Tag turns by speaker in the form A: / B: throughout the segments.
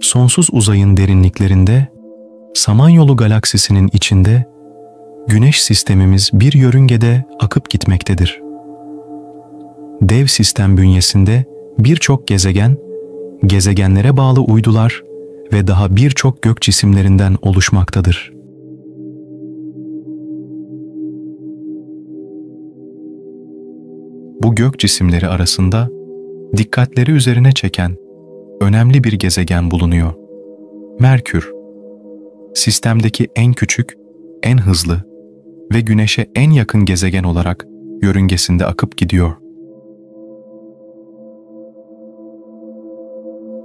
A: sonsuz uzayın derinliklerinde, Samanyolu galaksisinin içinde, Güneş sistemimiz bir yörüngede akıp gitmektedir. Dev sistem bünyesinde birçok gezegen, gezegenlere bağlı uydular ve daha birçok gök cisimlerinden oluşmaktadır. Bu gök cisimleri arasında dikkatleri üzerine çeken önemli bir gezegen bulunuyor. Merkür. Sistemdeki en küçük, en hızlı ve Güneş'e en yakın gezegen olarak yörüngesinde akıp gidiyor.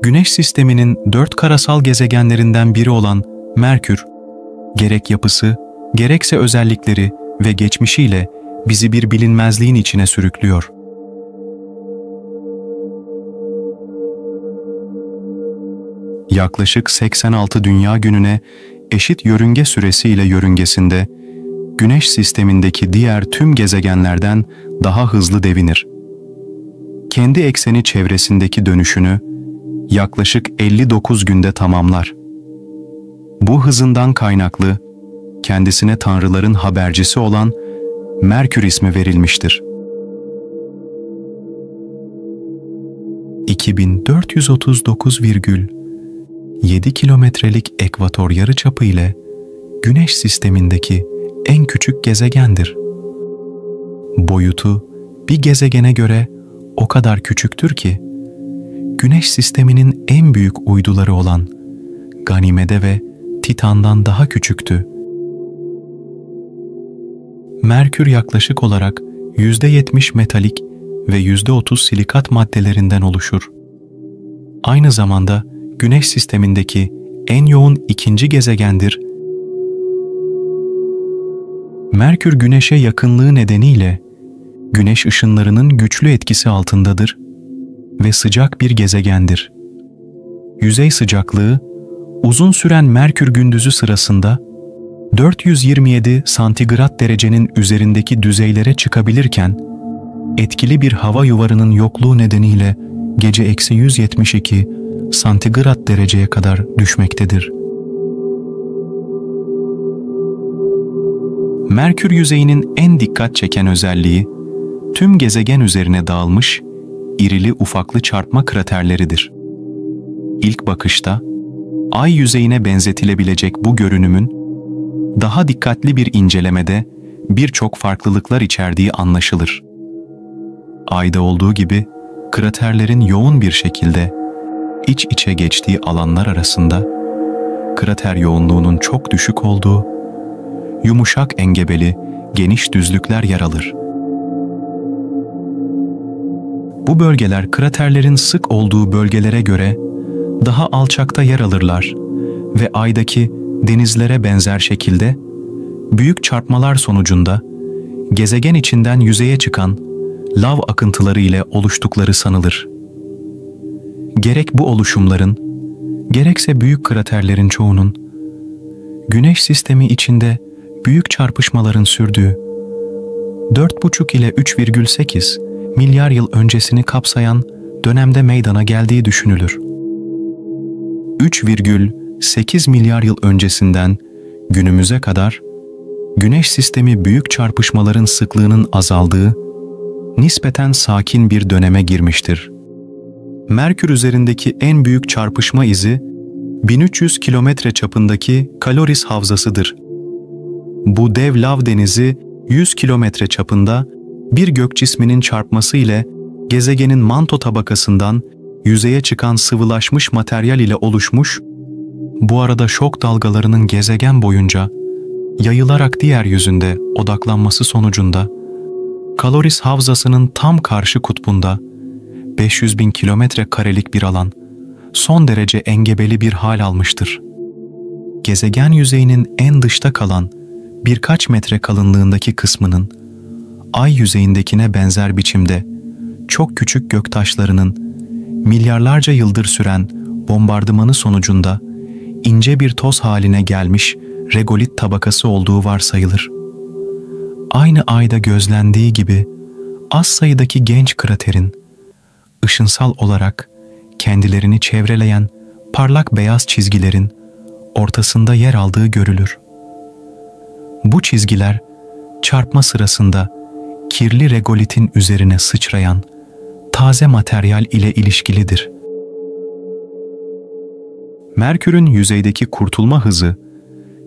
A: Güneş sisteminin dört karasal gezegenlerinden biri olan Merkür, gerek yapısı, gerekse özellikleri ve geçmişiyle bizi bir bilinmezliğin içine sürüklüyor. Yaklaşık 86 dünya gününe eşit yörünge süresiyle yörüngesinde Güneş sistemindeki diğer tüm gezegenlerden daha hızlı devinir. Kendi ekseni çevresindeki dönüşünü yaklaşık 59 günde tamamlar. Bu hızından kaynaklı kendisine tanrıların habercisi olan Merkür ismi verilmiştir. 2439,7 kilometrelik ekvator yarıçapı ile Güneş sistemindeki en küçük gezegendir. Boyutu bir gezegene göre o kadar küçüktür ki, Güneş sisteminin en büyük uyduları olan Ganimede ve Titan'dan daha küçüktü. Merkür yaklaşık olarak %70 metalik ve %30 silikat maddelerinden oluşur. Aynı zamanda Güneş sistemindeki en yoğun ikinci gezegendir Merkür Güneş'e yakınlığı nedeniyle Güneş ışınlarının güçlü etkisi altındadır ve sıcak bir gezegendir. Yüzey sıcaklığı uzun süren Merkür gündüzü sırasında 427 santigrat derecenin üzerindeki düzeylere çıkabilirken etkili bir hava yuvarının yokluğu nedeniyle gece eksi 172 santigrat dereceye kadar düşmektedir. Merkür yüzeyinin en dikkat çeken özelliği, tüm gezegen üzerine dağılmış, irili ufaklı çarpma kraterleridir. İlk bakışta, ay yüzeyine benzetilebilecek bu görünümün, daha dikkatli bir incelemede birçok farklılıklar içerdiği anlaşılır. Ayda olduğu gibi, kraterlerin yoğun bir şekilde iç içe geçtiği alanlar arasında, krater yoğunluğunun çok düşük olduğu yumuşak engebeli, geniş düzlükler yer alır. Bu bölgeler kraterlerin sık olduğu bölgelere göre daha alçakta yer alırlar ve aydaki denizlere benzer şekilde büyük çarpmalar sonucunda gezegen içinden yüzeye çıkan lav akıntıları ile oluştukları sanılır. Gerek bu oluşumların, gerekse büyük kraterlerin çoğunun Güneş sistemi içinde büyük çarpışmaların sürdüğü 4,5 ile 3,8 milyar yıl öncesini kapsayan dönemde meydana geldiği düşünülür. 3,8 milyar yıl öncesinden günümüze kadar Güneş sistemi büyük çarpışmaların sıklığının azaldığı, nispeten sakin bir döneme girmiştir. Merkür üzerindeki en büyük çarpışma izi 1300 kilometre çapındaki Kaloris Havzası'dır. Bu dev lav denizi 100 kilometre çapında bir gök cisminin çarpması ile gezegenin manto tabakasından yüzeye çıkan sıvılaşmış materyal ile oluşmuş, bu arada şok dalgalarının gezegen boyunca yayılarak diğer yüzünde odaklanması sonucunda Kaloris Havzası'nın tam karşı kutbunda 500 bin kilometre karelik bir alan son derece engebeli bir hal almıştır. Gezegen yüzeyinin en dışta kalan birkaç metre kalınlığındaki kısmının ay yüzeyindekine benzer biçimde çok küçük göktaşlarının milyarlarca yıldır süren bombardımanı sonucunda ince bir toz haline gelmiş regolit tabakası olduğu varsayılır. Aynı ayda gözlendiği gibi az sayıdaki genç kraterin ışınsal olarak kendilerini çevreleyen parlak beyaz çizgilerin ortasında yer aldığı görülür. Bu çizgiler çarpma sırasında kirli regolitin üzerine sıçrayan taze materyal ile ilişkilidir. Merkür'ün yüzeydeki kurtulma hızı,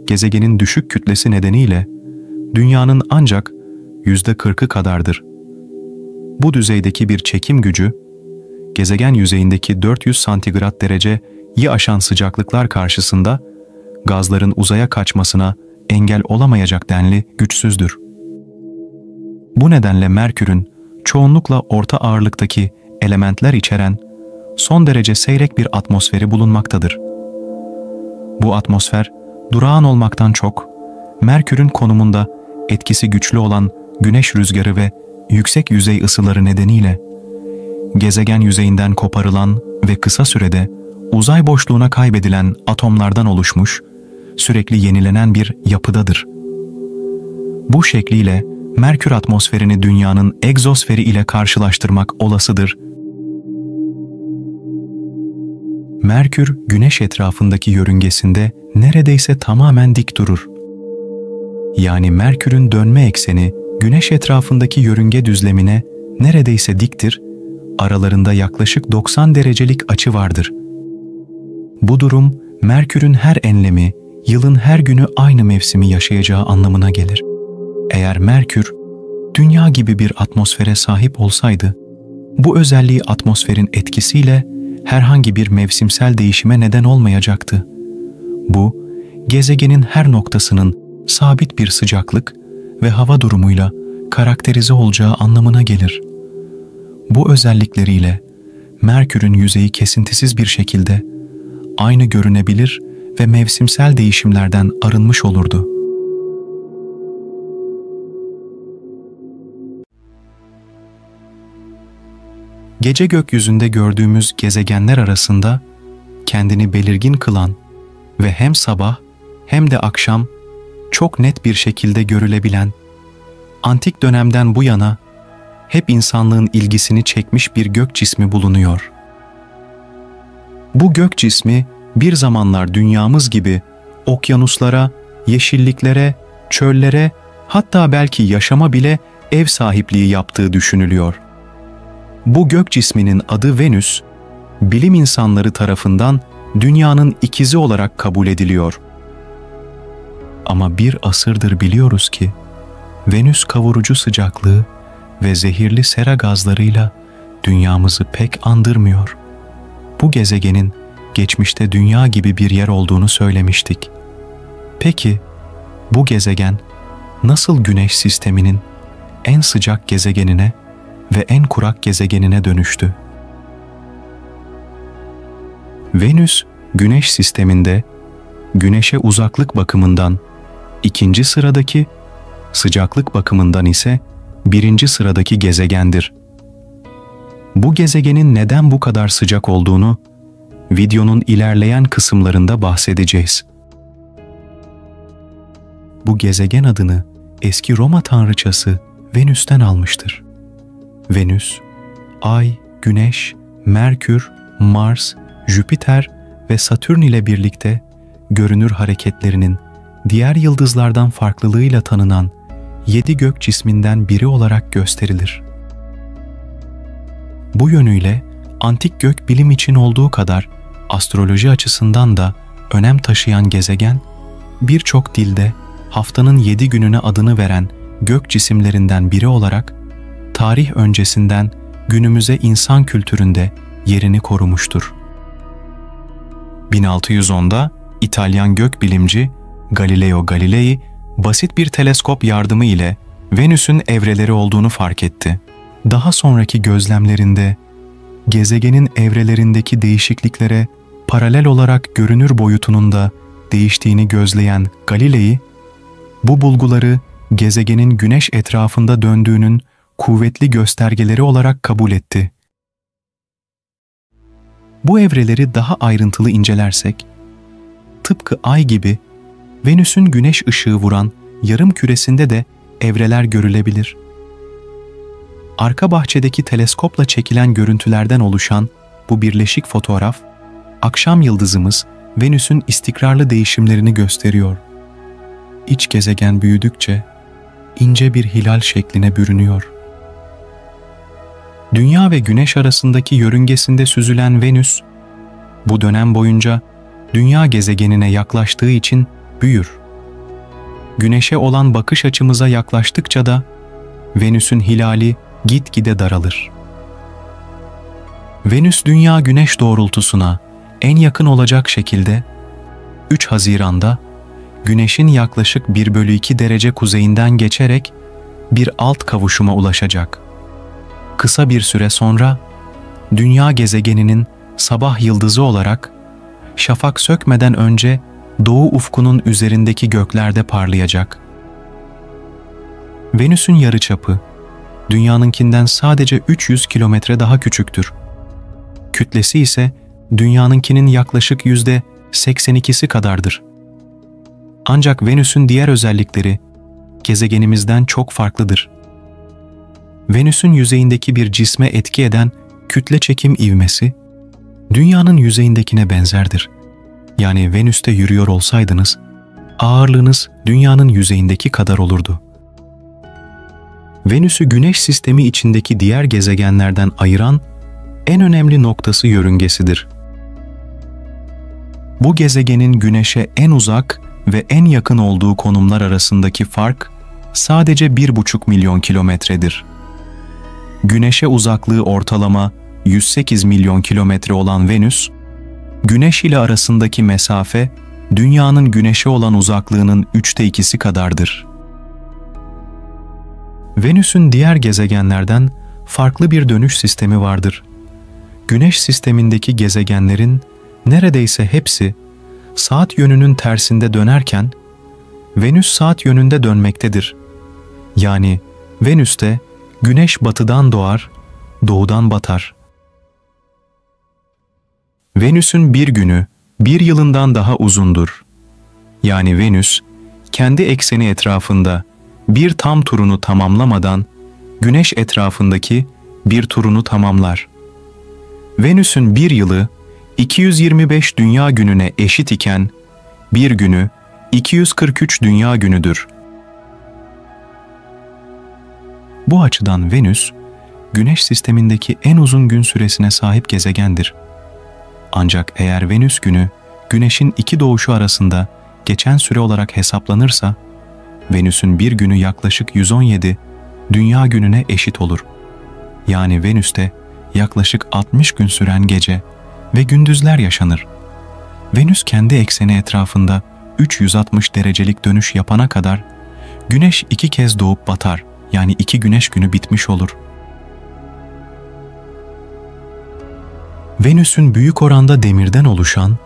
A: gezegenin düşük kütlesi nedeniyle dünyanın ancak yüzde kırkı kadardır. Bu düzeydeki bir çekim gücü, gezegen yüzeyindeki 400 santigrat dereceyi aşan sıcaklıklar karşısında gazların uzaya kaçmasına engel olamayacak denli güçsüzdür. Bu nedenle Merkür'ün çoğunlukla orta ağırlıktaki elementler içeren son derece seyrek bir atmosferi bulunmaktadır. Bu atmosfer durağan olmaktan çok, Merkür'ün konumunda etkisi güçlü olan güneş rüzgarı ve yüksek yüzey ısıları nedeniyle gezegen yüzeyinden koparılan ve kısa sürede uzay boşluğuna kaybedilen atomlardan oluşmuş, sürekli yenilenen bir yapıdadır. Bu şekliyle Merkür atmosferini dünyanın egzosferi ile karşılaştırmak olasıdır. Merkür, Güneş etrafındaki yörüngesinde neredeyse tamamen dik durur. Yani Merkür'ün dönme ekseni Güneş etrafındaki yörünge düzlemine neredeyse diktir, aralarında yaklaşık 90 derecelik açı vardır. Bu durum, Merkür'ün her enlemi, yılın her günü aynı mevsimi yaşayacağı anlamına gelir. Eğer Merkür, dünya gibi bir atmosfere sahip olsaydı, bu özelliği atmosferin etkisiyle herhangi bir mevsimsel değişime neden olmayacaktı. Bu, gezegenin her noktasının sabit bir sıcaklık ve hava durumuyla karakterize olacağı anlamına gelir. Bu özellikleriyle Merkür'ün yüzeyi kesintisiz bir şekilde aynı görünebilir ve mevsimsel değişimlerden arınmış olurdu. Gece gökyüzünde gördüğümüz gezegenler arasında kendini belirgin kılan ve hem sabah hem de akşam çok net bir şekilde görülebilen, antik dönemden bu yana hep insanlığın ilgisini çekmiş bir gök cismi bulunuyor. Bu gök cismi bir zamanlar dünyamız gibi okyanuslara, yeşilliklere, çöllere, hatta belki yaşama bile ev sahipliği yaptığı düşünülüyor. Bu gök cisminin adı Venüs, bilim insanları tarafından dünyanın ikizi olarak kabul ediliyor. Ama bir asırdır biliyoruz ki Venüs kavurucu sıcaklığı ve zehirli sera gazlarıyla dünyamızı pek andırmıyor. Bu gezegenin geçmişte dünya gibi bir yer olduğunu söylemiştik. Peki bu gezegen nasıl güneş sisteminin en sıcak gezegenine ve en kurak gezegenine dönüştü? Venüs, güneş sisteminde güneşe uzaklık bakımından ikinci sıradaki, sıcaklık bakımından ise birinci sıradaki gezegendir. Bu gezegenin neden bu kadar sıcak olduğunu videonun ilerleyen kısımlarında bahsedeceğiz. Bu gezegen adını eski Roma tanrıçası Venüs'ten almıştır. Venüs, Ay, Güneş, Merkür, Mars, Jüpiter ve Satürn ile birlikte görünür hareketlerinin diğer yıldızlardan farklılığıyla tanınan yedi gök cisminden biri olarak gösterilir. Bu yönüyle antik gök bilim için olduğu kadar astroloji açısından da önem taşıyan gezegen, birçok dilde haftanın yedi gününe adını veren gök cisimlerinden biri olarak tarih öncesinden günümüze insan kültüründe yerini korumuştur. 1610'da İtalyan gökbilimci Galileo Galilei basit bir teleskop yardımı ile Venüs'ün evreleri olduğunu fark etti. Daha sonraki gözlemlerinde gezegenin evrelerindeki değişikliklere paralel olarak görünür boyutunun da değiştiğini gözleyen Galilei, bu bulguları gezegenin güneş etrafında döndüğünün kuvvetli göstergeleri olarak kabul etti. Bu evreleri daha ayrıntılı incelersek, tıpkı Ay gibi Venüs'ün güneş ışığı vuran yarım küresinde de evreler görülebilir. Arka bahçedeki teleskopla çekilen görüntülerden oluşan bu birleşik fotoğraf, akşam yıldızımız Venüs'ün istikrarlı değişimlerini gösteriyor. İç gezegen büyüdükçe ince bir hilal şekline bürünüyor. Dünya ve Güneş arasındaki yörüngesinde süzülen Venüs, bu dönem boyunca Dünya gezegenine yaklaştığı için büyür. Güneşe olan bakış açımıza yaklaştıkça da Venüs'ün hilali gitgide daralır. Venüs Dünya Güneş doğrultusuna en yakın olacak şekilde 3 Haziran'da Güneş'in yaklaşık 1 bölü 2 derece kuzeyinden geçerek bir alt kavuşuma ulaşacak. Kısa bir süre sonra Dünya gezegeninin sabah yıldızı olarak şafak sökmeden önce doğu ufkunun üzerindeki göklerde parlayacak. Venüs'ün yarıçapı Dünya'nınkinden sadece 300 kilometre daha küçüktür. Kütlesi ise Dünya'nınkinin yaklaşık yüzde 82'si kadardır. Ancak Venüs'ün diğer özellikleri gezegenimizden çok farklıdır. Venüs'ün yüzeyindeki bir cisme etki eden kütle çekim ivmesi, Dünya'nın yüzeyindekine benzerdir. Yani Venüs'te yürüyor olsaydınız, ağırlığınız Dünya'nın yüzeyindeki kadar olurdu. Venüs'ü Güneş sistemi içindeki diğer gezegenlerden ayıran en önemli noktası yörüngesidir. Bu gezegenin Güneş'e en uzak ve en yakın olduğu konumlar arasındaki fark sadece 1,5 milyon kilometredir. Güneş'e uzaklığı ortalama 108 milyon kilometre olan Venüs, Güneş ile arasındaki mesafe Dünya'nın Güneş'e olan uzaklığının üçte ikisi kadardır. Venüs'ün diğer gezegenlerden farklı bir dönüş sistemi vardır. Güneş sistemindeki gezegenlerin neredeyse hepsi saat yönünün tersinde dönerken Venüs saat yönünde dönmektedir. Yani Venüs'te Güneş batıdan doğar, doğudan batar. Venüs'ün bir günü bir yılından daha uzundur. Yani Venüs kendi ekseni etrafında bir tam turunu tamamlamadan Güneş etrafındaki bir turunu tamamlar. Venüs'ün bir yılı 225 dünya gününe eşit iken bir günü 243 dünya günüdür. Bu açıdan Venüs, Güneş sistemindeki en uzun gün süresine sahip gezegendir. Ancak eğer Venüs günü Güneş'in iki doğuşu arasında geçen süre olarak hesaplanırsa, Venüs'ün bir günü yaklaşık 117 dünya gününe eşit olur. Yani Venüs'te yaklaşık 60 gün süren gece ve gündüzler yaşanır. Venüs kendi ekseni etrafında 360 derecelik dönüş yapana kadar Güneş iki kez doğup batar yani iki güneş günü bitmiş olur. Venüs'ün büyük oranda demirden oluşan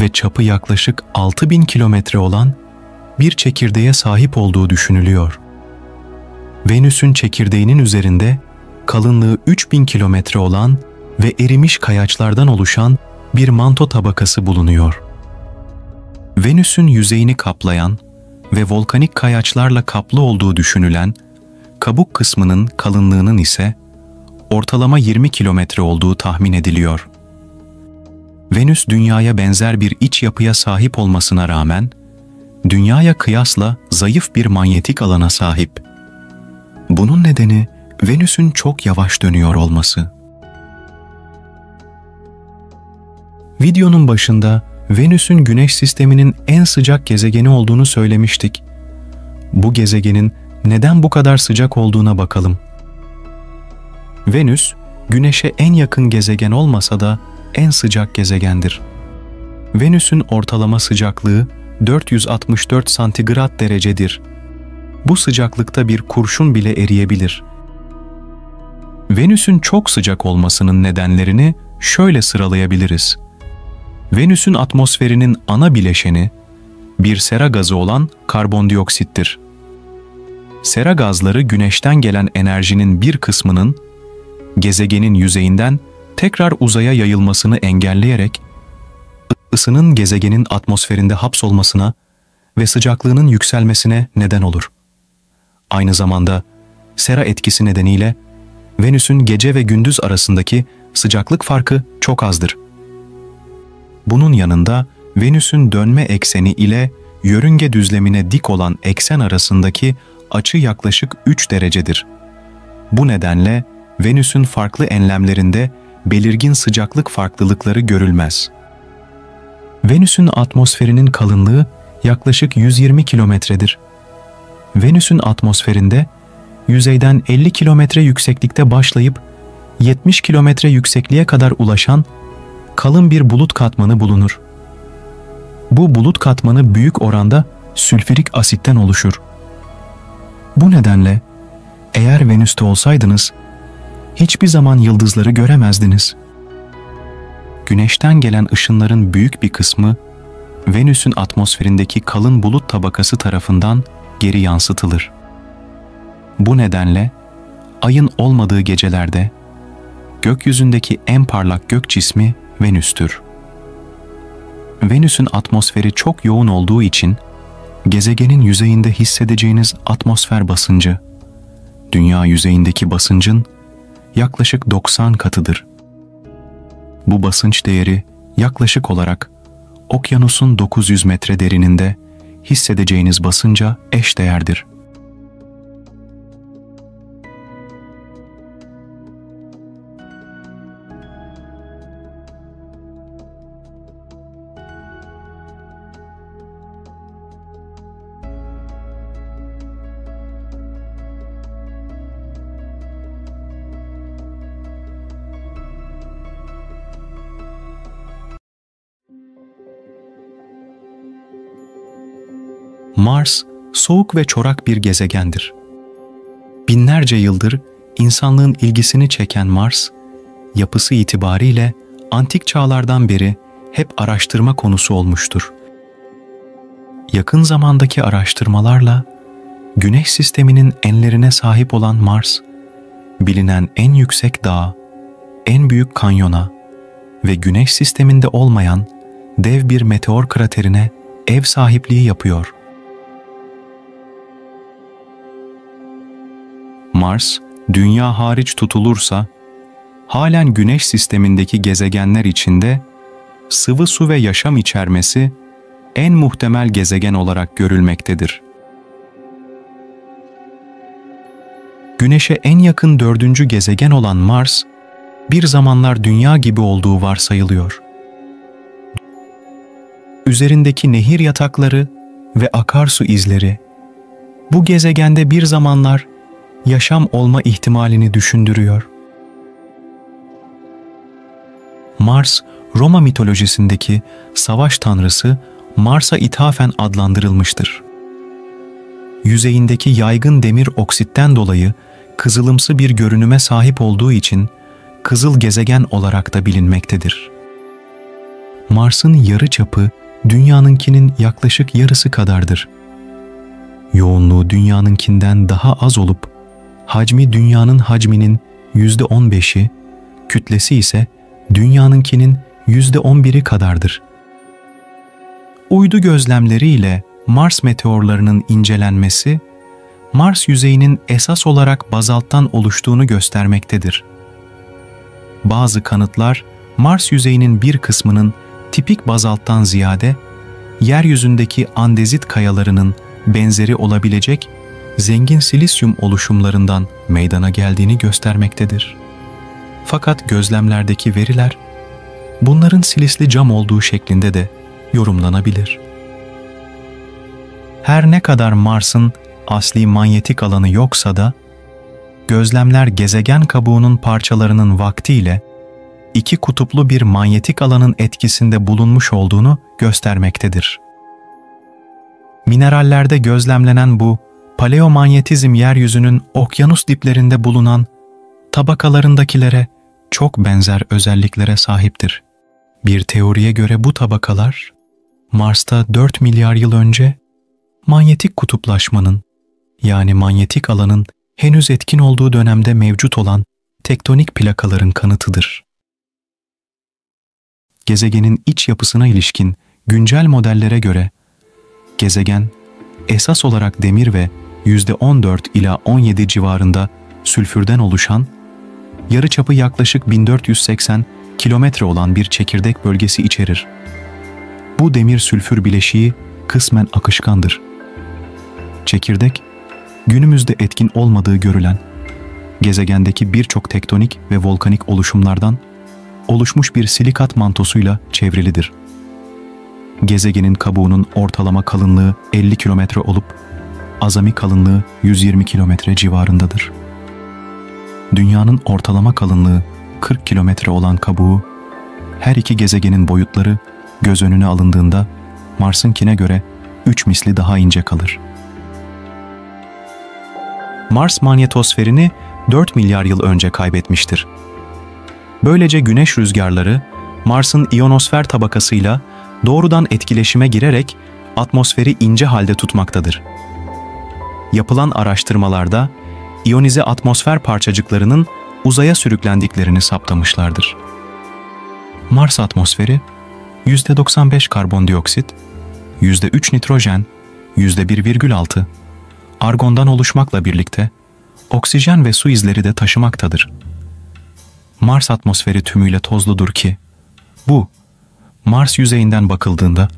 A: ve çapı yaklaşık 6000 kilometre olan bir çekirdeğe sahip olduğu düşünülüyor. Venüs'ün çekirdeğinin üzerinde kalınlığı 3000 kilometre olan ve erimiş kayaçlardan oluşan bir manto tabakası bulunuyor. Venüs'ün yüzeyini kaplayan ve volkanik kayaçlarla kaplı olduğu düşünülen kabuk kısmının kalınlığının ise ortalama 20 kilometre olduğu tahmin ediliyor. Venüs dünyaya benzer bir iç yapıya sahip olmasına rağmen dünyaya kıyasla zayıf bir manyetik alana sahip. Bunun nedeni Venüs'ün çok yavaş dönüyor olması. Videonun başında Venüs'ün Güneş sisteminin en sıcak gezegeni olduğunu söylemiştik. Bu gezegenin neden bu kadar sıcak olduğuna bakalım. Venüs, Güneş'e en yakın gezegen olmasa da en sıcak gezegendir. Venüs'ün ortalama sıcaklığı 464 santigrat derecedir. Bu sıcaklıkta bir kurşun bile eriyebilir. Venüs'ün çok sıcak olmasının nedenlerini şöyle sıralayabiliriz. Venüs'ün atmosferinin ana bileşeni bir sera gazı olan karbondioksittir. Sera gazları güneşten gelen enerjinin bir kısmının gezegenin yüzeyinden tekrar uzaya yayılmasını engelleyerek ısının gezegenin atmosferinde hapsolmasına ve sıcaklığının yükselmesine neden olur. Aynı zamanda sera etkisi nedeniyle Venüs'ün gece ve gündüz arasındaki sıcaklık farkı çok azdır. Bunun yanında Venüs'ün dönme ekseni ile yörünge düzlemine dik olan eksen arasındaki açı yaklaşık 3 derecedir. Bu nedenle Venüs'ün farklı enlemlerinde belirgin sıcaklık farklılıkları görülmez. Venüs'ün atmosferinin kalınlığı yaklaşık 120 kilometredir. Venüs'ün atmosferinde yüzeyden 50 kilometre yükseklikte başlayıp 70 kilometre yüksekliğe kadar ulaşan kalın bir bulut katmanı bulunur. Bu bulut katmanı büyük oranda sülfürik asitten oluşur. Bu nedenle eğer Venüs'te olsaydınız hiçbir zaman yıldızları göremezdiniz. Güneşten gelen ışınların büyük bir kısmı Venüs'ün atmosferindeki kalın bulut tabakası tarafından geri yansıtılır. Bu nedenle ayın olmadığı gecelerde gökyüzündeki en parlak gök cismi Venüs'tür. Venüs'ün atmosferi çok yoğun olduğu için gezegenin yüzeyinde hissedeceğiniz atmosfer basıncı, dünya yüzeyindeki basıncın yaklaşık 90 katıdır. Bu basınç değeri yaklaşık olarak okyanusun 900 metre derininde hissedeceğiniz basınca eşdeğerdir. Mars, soğuk ve çorak bir gezegendir. Binlerce yıldır insanlığın ilgisini çeken Mars, yapısı itibariyle antik çağlardan beri hep araştırma konusu olmuştur. Yakın zamandaki araştırmalarla Güneş sisteminin enlerine sahip olan Mars, bilinen en yüksek dağa, en büyük kanyona ve Güneş sisteminde olmayan dev bir meteor kraterine ev sahipliği yapıyor. Mars, Dünya hariç tutulursa, halen Güneş sistemindeki gezegenler içinde sıvı su ve yaşam içermesi en muhtemel gezegen olarak görülmektedir. Güneş'e en yakın dördüncü gezegen olan Mars, bir zamanlar Dünya gibi olduğu varsayılıyor. Üzerindeki nehir yatakları ve akarsu izleri, bu gezegende bir zamanlar yaşam olma ihtimalini düşündürüyor. Mars, Roma mitolojisindeki savaş tanrısı Mars'a ithafen adlandırılmıştır. Yüzeyindeki yaygın demir oksitten dolayı kızılımsı bir görünüme sahip olduğu için kızıl gezegen olarak da bilinmektedir. Mars'ın yarı çapı dünyanınkinin yaklaşık yarısı kadardır. Yoğunluğu dünyanınkinden daha az olup hacmi dünyanın hacminin yüzde on beşi, kütlesi ise dünyanınkinin yüzde on biri kadardır. Uydu gözlemleriyle Mars meteorlarının incelenmesi, Mars yüzeyinin esas olarak bazalttan oluştuğunu göstermektedir. Bazı kanıtlar, Mars yüzeyinin bir kısmının tipik bazalttan ziyade, yeryüzündeki andezit kayalarının benzeri olabilecek zengin silisyum oluşumlarından meydana geldiğini göstermektedir. Fakat gözlemlerdeki veriler bunların silisli cam olduğu şeklinde de yorumlanabilir. Her ne kadar Mars'ın asli manyetik alanı yoksa da gözlemler gezegen kabuğunun parçalarının vaktiyle iki kutuplu bir manyetik alanın etkisinde bulunmuş olduğunu göstermektedir. Minerallerde gözlemlenen bu paleomanyetizm yeryüzünün okyanus diplerinde bulunan tabakalarındakilere çok benzer özelliklere sahiptir. Bir teoriye göre bu tabakalar Mars'ta 4 milyar yıl önce manyetik kutuplaşmanın yani manyetik alanın henüz etkin olduğu dönemde mevcut olan tektonik plakaların kanıtıdır. Gezegenin iç yapısına ilişkin güncel modellere göre gezegen esas olarak demir ve %14 ila 17 civarında sülfürden oluşan, yarıçapı yaklaşık 1480 kilometre olan bir çekirdek bölgesi içerir. Bu demir sülfür bileşiği kısmen akışkandır. Çekirdek, günümüzde etkin olmadığı görülen, gezegendeki birçok tektonik ve volkanik oluşumlardan oluşmuş bir silikat mantosuyla çevrilidir. Gezegenin kabuğunun ortalama kalınlığı 50 kilometre olup azami kalınlığı 120 kilometre civarındadır. Dünyanın ortalama kalınlığı 40 kilometre olan kabuğu, her iki gezegenin boyutları göz önüne alındığında Mars'ınkine göre 3 misli daha ince kalır. Mars manyetosferini 4 milyar yıl önce kaybetmiştir. Böylece güneş rüzgarları Mars'ın iyonosfer tabakasıyla doğrudan etkileşime girerek atmosferi ince halde tutmaktadır. Yapılan araştırmalarda iyonize atmosfer parçacıklarının uzaya sürüklendiklerini saptamışlardır. Mars atmosferi %95 karbondioksit, %3 nitrojen, %1,6 argondan oluşmakla birlikte oksijen ve su izleri de taşımaktadır. Mars atmosferi tümüyle tozludur ki bu Mars yüzeyinden bakıldığında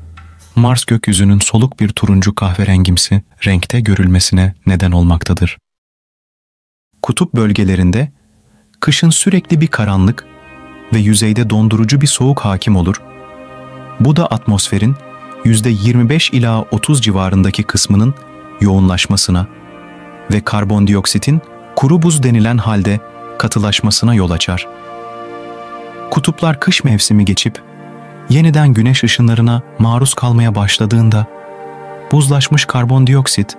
A: Mars gökyüzünün soluk bir turuncu kahverengimsi renkte görülmesine neden olmaktadır. Kutup bölgelerinde kışın sürekli bir karanlık ve yüzeyde dondurucu bir soğuk hakim olur. Bu da atmosferin %25 ila 30 civarındaki kısmının yoğunlaşmasına ve karbondioksitin kuru buz denilen halde katılaşmasına yol açar. Kutuplar kış mevsimi geçip yeniden güneş ışınlarına maruz kalmaya başladığında buzlaşmış karbondioksit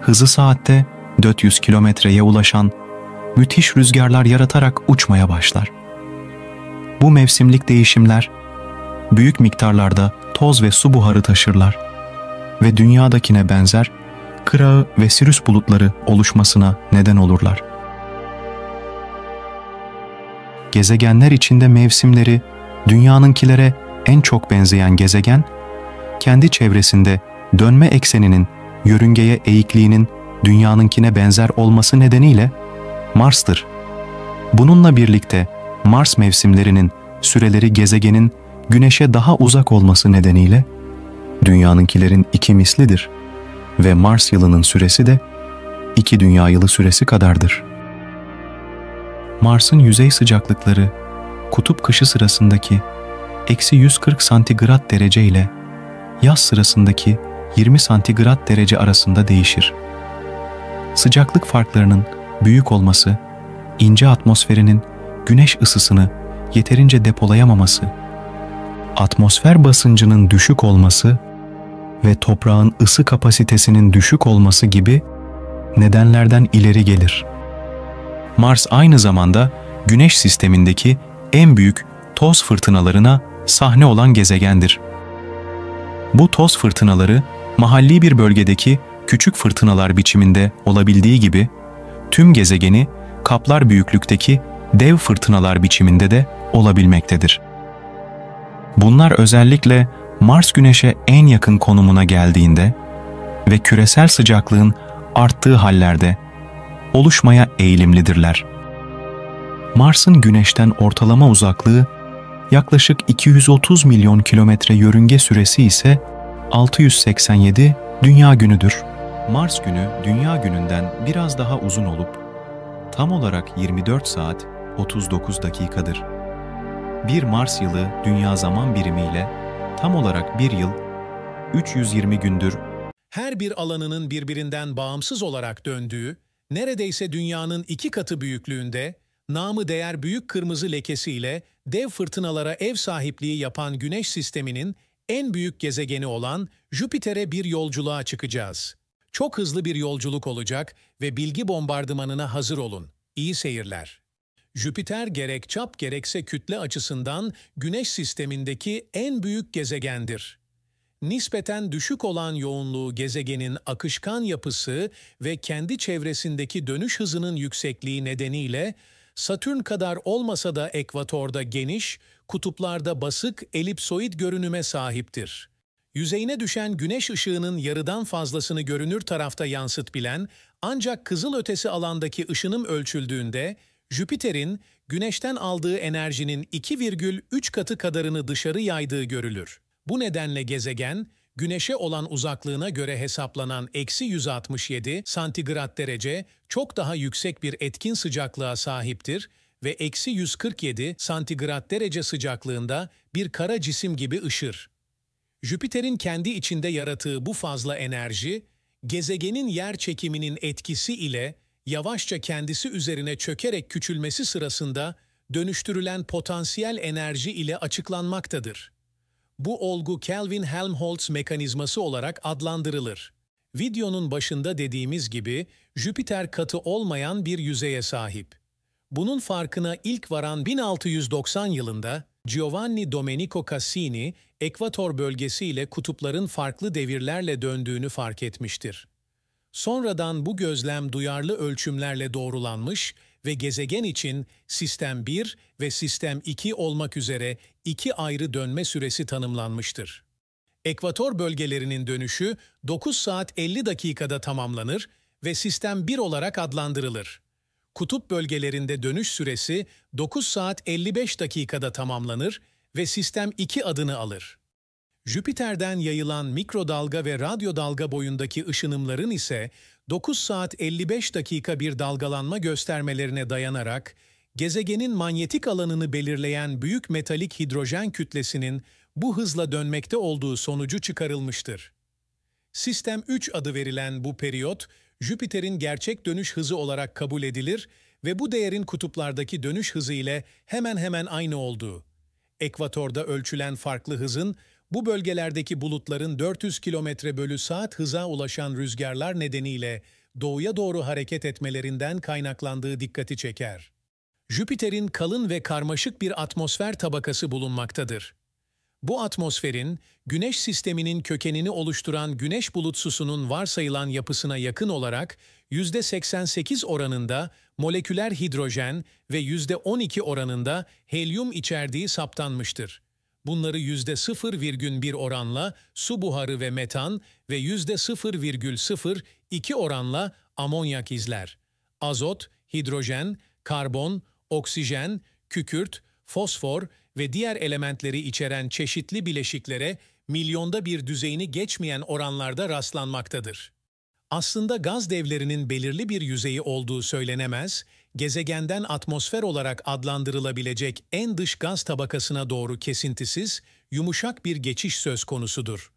A: hızı saatte 400 kilometreye ulaşan müthiş rüzgarlar yaratarak uçmaya başlar. Bu mevsimlik değişimler büyük miktarlarda toz ve su buharı taşırlar ve dünyadakine benzer kırağı ve sirüs bulutları oluşmasına neden olurlar. Gezegenler içinde mevsimleri dünyanınkilere en çok benzeyen gezegen, kendi çevresinde dönme ekseninin yörüngeye eğikliğinin dünyanınkine benzer olması nedeniyle Mars'tır. Bununla birlikte Mars mevsimlerinin süreleri gezegenin Güneş'e daha uzak olması nedeniyle dünyanınkilerin iki mislidir ve Mars yılının süresi de iki dünya yılı süresi kadardır. Mars'ın yüzey sıcaklıkları kutup kışı sırasındaki eksi 140 santigrat derece ile yaz sırasındaki 20 santigrat derece arasında değişir. Sıcaklık farklarının büyük olması, ince atmosferinin güneş ısısını yeterince depolayamaması, atmosfer basıncının düşük olması ve toprağın ısı kapasitesinin düşük olması gibi nedenlerden ileri gelir. Mars aynı zamanda Güneş sistemindeki en büyük toz fırtınalarına sahne olan gezegendir. Bu toz fırtınaları mahalli bir bölgedeki küçük fırtınalar biçiminde olabildiği gibi tüm gezegeni kaplar büyüklükteki dev fırtınalar biçiminde de olabilmektedir. Bunlar özellikle Mars Güneş'e en yakın konumuna geldiğinde ve küresel sıcaklığın arttığı hallerde oluşmaya eğilimlidirler. Mars'ın Güneş'ten ortalama uzaklığı yaklaşık 230 milyon kilometre yörünge süresi ise 687 Dünya Günü'dür. Mars günü Dünya gününden biraz daha uzun olup tam olarak 24 saat 39 dakikadır. Bir Mars yılı Dünya zaman birimiyle tam olarak bir yıl 320 gündür.
B: Her bir alanının birbirinden bağımsız olarak döndüğü, neredeyse dünyanın iki katı büyüklüğünde, namı değer büyük kırmızı lekesiyle dev fırtınalara ev sahipliği yapan Güneş sisteminin en büyük gezegeni olan Jüpiter'e bir yolculuğa çıkacağız. Çok hızlı bir yolculuk olacak ve bilgi bombardımanına hazır olun. İyi seyirler. Jüpiter gerek çap gerekse kütle açısından Güneş sistemindeki en büyük gezegendir. Nispeten düşük olan yoğunluğu gezegenin akışkan yapısı ve kendi çevresindeki dönüş hızının yüksekliği nedeniyle Satürn kadar olmasa da ekvatorda geniş, kutuplarda basık elipsoid görünüme sahiptir. Yüzeyine düşen güneş ışığının yarıdan fazlasını görünür tarafta yansıt bilen, ancak kızıl ötesi alandaki ışınım ölçüldüğünde Jüpiter'in Güneş'ten aldığı enerjinin 2,3 katı kadarını dışarı yaydığı görülür. Bu nedenle gezegen, Güneş'e olan uzaklığına göre hesaplanan eksi 167 santigrat derece çok daha yüksek bir etkin sıcaklığa sahiptir ve eksi 147 santigrat derece sıcaklığında bir kara cisim gibi ışır. Jüpiter'in kendi içinde yarattığı bu fazla enerji, gezegenin yer çekiminin etkisi ile yavaşça kendisi üzerine çökerek küçülmesi sırasında dönüştürülen potansiyel enerji ile açıklanmaktadır. Bu olgu Kelvin-Helmholtz mekanizması olarak adlandırılır. Videonun başında dediğimiz gibi Jüpiter katı olmayan bir yüzeye sahip. Bunun farkına ilk varan 1690 yılında Giovanni Domenico Cassini, ekvator bölgesiyle kutupların farklı devirlerle döndüğünü fark etmiştir. Sonradan bu gözlem duyarlı ölçümlerle doğrulanmış ve gezegen için Sistem 1 ve Sistem 2 olmak üzere iki ayrı dönme süresi tanımlanmıştır. Ekvator bölgelerinin dönüşü 9 saat 50 dakikada tamamlanır ve Sistem 1 olarak adlandırılır. Kutup bölgelerinde dönüş süresi 9 saat 55 dakikada tamamlanır ve Sistem 2 adını alır. Jüpiter'den yayılan mikrodalga ve radyo dalga boyundaki ışınımların ise 9 saat 55 dakika bir dalgalanma göstermelerine dayanarak gezegenin manyetik alanını belirleyen büyük metalik hidrojen kütlesinin bu hızla dönmekte olduğu sonucu çıkarılmıştır. Sistem 3 adı verilen bu periyot, Jüpiter'in gerçek dönüş hızı olarak kabul edilir ve bu değerin kutuplardaki dönüş hızı ile hemen hemen aynı olduğu. Ekvatorda ölçülen farklı hızın bu bölgelerdeki bulutların 400 km bölü saat hıza ulaşan rüzgarlar nedeniyle doğuya doğru hareket etmelerinden kaynaklandığı dikkati çeker. Jüpiter'in kalın ve karmaşık bir atmosfer tabakası bulunmaktadır. Bu atmosferin, Güneş sisteminin kökenini oluşturan güneş bulutsusunun varsayılan yapısına yakın olarak %88 oranında moleküler hidrojen ve %12 oranında helyum içerdiği saptanmıştır. Bunları %0,1 oranla su buharı ve metan ve %0,02 oranla amonyak izler. Azot, hidrojen, karbon, oksijen, kükürt, fosfor ve diğer elementleri içeren çeşitli bileşiklere milyonda bir düzeyini geçmeyen oranlarda rastlanmaktadır. Aslında gaz devlerinin belirli bir yüzeyi olduğu söylenemez, gezegenden atmosfer olarak adlandırılabilecek en dış gaz tabakasına doğru kesintisiz, yumuşak bir geçiş söz konusudur.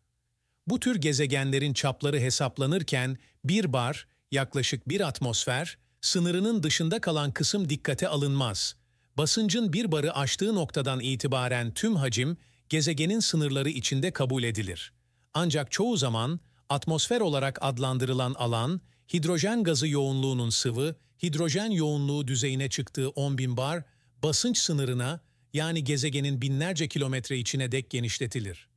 B: Bu tür gezegenlerin çapları hesaplanırken bir bar, yaklaşık bir atmosfer, sınırının dışında kalan kısım dikkate alınmaz. Basıncın bir barı aştığı noktadan itibaren tüm hacim, gezegenin sınırları içinde kabul edilir. Ancak çoğu zaman atmosfer olarak adlandırılan alan, hidrojen gazı yoğunluğunun sıvı, hidrojen yoğunluğu düzeyine çıktığı 10.000 bar, basınç sınırına yani gezegenin binlerce kilometre içine dek genişletilir.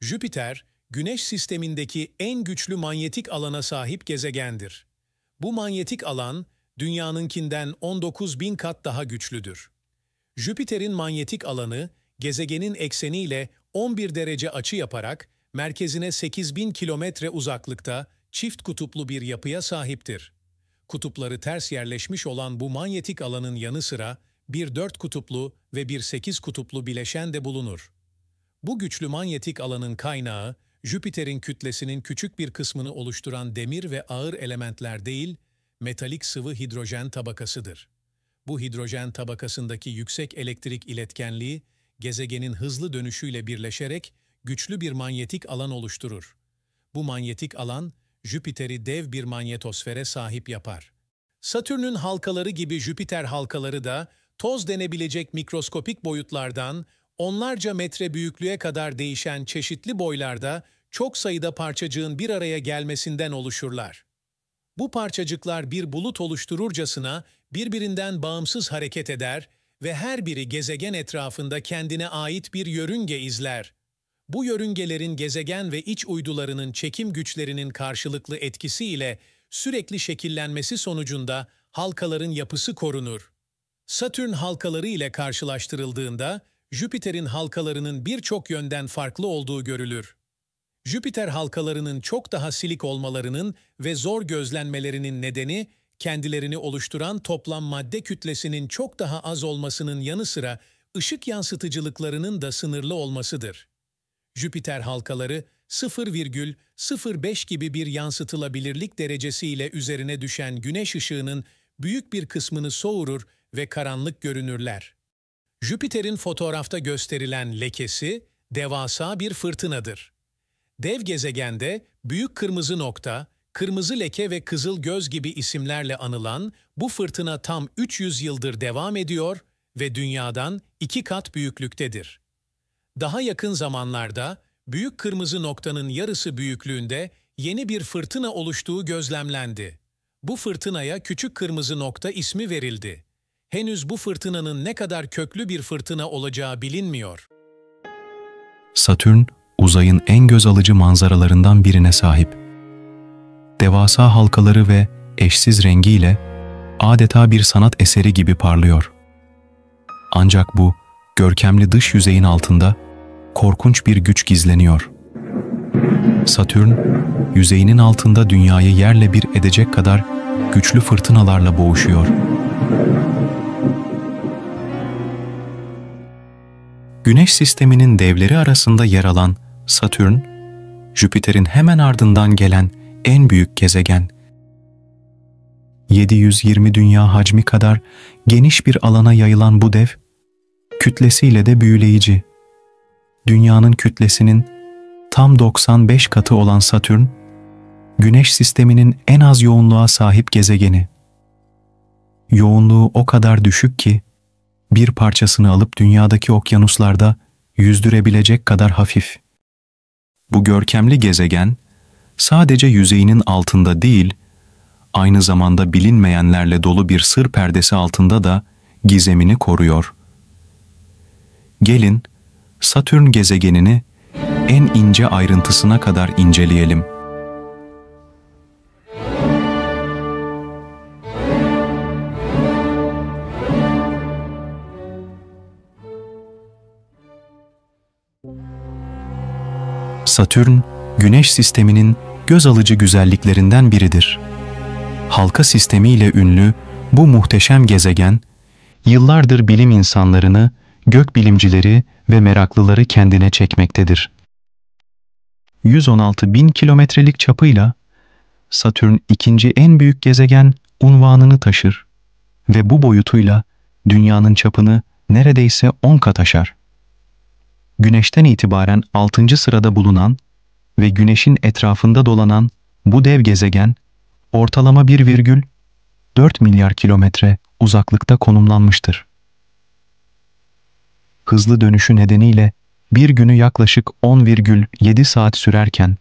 B: Jüpiter, Güneş sistemindeki en güçlü manyetik alana sahip gezegendir. Bu manyetik alan, Dünya'nınkinden 19 bin kat daha güçlüdür. Jüpiter'in manyetik alanı, gezegenin ekseniyle 11 derece açı yaparak merkezine 8000 kilometre uzaklıkta çift kutuplu bir yapıya sahiptir. Kutupları ters yerleşmiş olan bu manyetik alanın yanı sıra bir dört kutuplu ve bir sekiz kutuplu bileşen de bulunur. Bu güçlü manyetik alanın kaynağı, Jüpiter'in kütlesinin küçük bir kısmını oluşturan demir ve ağır elementler değil, metalik sıvı hidrojen tabakasıdır. Bu hidrojen tabakasındaki yüksek elektrik iletkenliği, gezegenin hızlı dönüşüyle birleşerek güçlü bir manyetik alan oluşturur. Bu manyetik alan, Jüpiter'i dev bir manyetosfere sahip yapar. Satürn'ün halkaları gibi Jüpiter halkaları da toz denebilecek mikroskopik boyutlardan onlarca metre büyüklüğe kadar değişen çeşitli boylarda çok sayıda parçacığın bir araya gelmesinden oluşurlar. Bu parçacıklar bir bulut oluştururcasına birbirinden bağımsız hareket eder ve her biri gezegen etrafında kendine ait bir yörünge izler. Bu yörüngelerin gezegen ve iç uydularının çekim güçlerinin karşılıklı etkisiyle sürekli şekillenmesi sonucunda halkaların yapısı korunur. Satürn halkaları ile karşılaştırıldığında Jüpiter'in halkalarının birçok yönden farklı olduğu görülür. Jüpiter halkalarının çok daha silik olmalarının ve zor gözlenmelerinin nedeni kendilerini oluşturan toplam madde kütlesinin çok daha az olmasının yanı sıra ışık yansıtıcılıklarının da sınırlı olmasıdır. Jüpiter halkaları 0,05 gibi bir yansıtılabilirlik derecesiyle üzerine düşen güneş ışığının büyük bir kısmını soğurur ve karanlık görünürler. Jüpiter'in fotoğrafta gösterilen lekesi devasa bir fırtınadır. Dev gezegende büyük kırmızı nokta, kırmızı leke ve kızıl göz gibi isimlerle anılan bu fırtına tam 300 yıldır devam ediyor ve dünyadan iki kat büyüklüktedir. Daha yakın zamanlarda büyük kırmızı noktanın yarısı büyüklüğünde yeni bir fırtına oluştuğu gözlemlendi. Bu fırtınaya küçük kırmızı nokta ismi verildi. Henüz bu fırtınanın ne kadar köklü bir fırtına olacağı bilinmiyor.
A: Satürn, uzayın en göz alıcı manzaralarından birine sahip. Devasa halkaları ve eşsiz rengiyle adeta bir sanat eseri gibi parlıyor. Ancak bu görkemli dış yüzeyin altında korkunç bir güç gizleniyor. Satürn, yüzeyinin altında dünyayı yerle bir edecek kadar güçlü fırtınalarla boğuşuyor. Güneş sisteminin devleri arasında yer alan Satürn, Jüpiter'in hemen ardından gelen en büyük gezegen. 720 dünya hacmi kadar geniş bir alana yayılan bu dev, kütlesiyle de büyüleyici. Dünyanın kütlesinin tam 95 katı olan Satürn, Güneş sisteminin en az yoğunluğa sahip gezegeni. Yoğunluğu o kadar düşük ki, bir parçasını alıp dünyadaki okyanuslarda yüzdürebilecek kadar hafif. Bu görkemli gezegen, sadece yüzeyinin altında değil, aynı zamanda bilinmeyenlerle dolu bir sır perdesi altında da gizemini koruyor. Gelin, Satürn gezegenini en ince ayrıntısına kadar inceleyelim. Satürn, Güneş sisteminin göz alıcı güzelliklerinden biridir. Halka sistemiyle ünlü bu muhteşem gezegen, yıllardır bilim insanlarını, gök bilimcileri ve meraklıları kendine çekmektedir. 116 bin kilometrelik çapıyla Satürn ikinci en büyük gezegen unvanını taşır ve bu boyutuyla dünyanın çapını neredeyse 10 kat aşar. Güneşten itibaren 6. sırada bulunan ve Güneş'in etrafında dolanan bu dev gezegen ortalama 1,4 milyar kilometre uzaklıkta konumlanmıştır. Hızlı dönüşü nedeniyle bir günü yaklaşık 10,7 saat sürerken,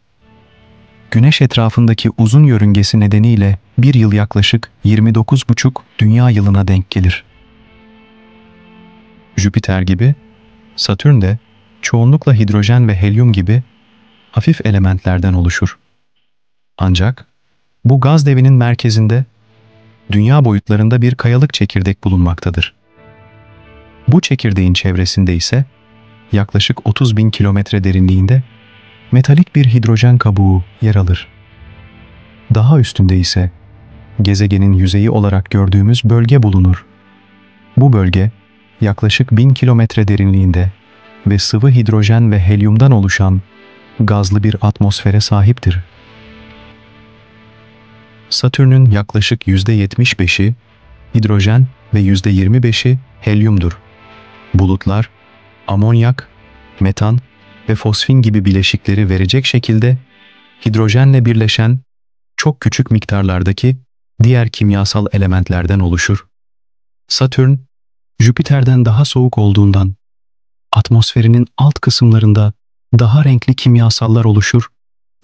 A: Güneş etrafındaki uzun yörüngesi nedeniyle bir yıl yaklaşık 29,5 dünya yılına denk gelir. Jüpiter gibi, Satürn de çoğunlukla hidrojen ve helyum gibi hafif elementlerden oluşur. Ancak bu gaz devinin merkezinde dünya boyutlarında bir kayalık çekirdek bulunmaktadır. Bu çekirdeğin çevresinde ise yaklaşık 30 bin kilometre derinliğinde metalik bir hidrojen kabuğu yer alır. Daha üstünde ise gezegenin yüzeyi olarak gördüğümüz bölge bulunur. Bu bölge yaklaşık 1000 kilometre derinliğinde ve sıvı hidrojen ve helyumdan oluşan gazlı bir atmosfere sahiptir. Satürn'ün yaklaşık %75'i hidrojen ve %25'i helyumdur. Bulutlar, amonyak, metan ve fosfin gibi bileşikleri verecek şekilde hidrojenle birleşen çok küçük miktarlardaki diğer kimyasal elementlerden oluşur. Satürn, Jüpiter'den daha soğuk olduğundan atmosferinin alt kısımlarında daha renkli kimyasallar oluşur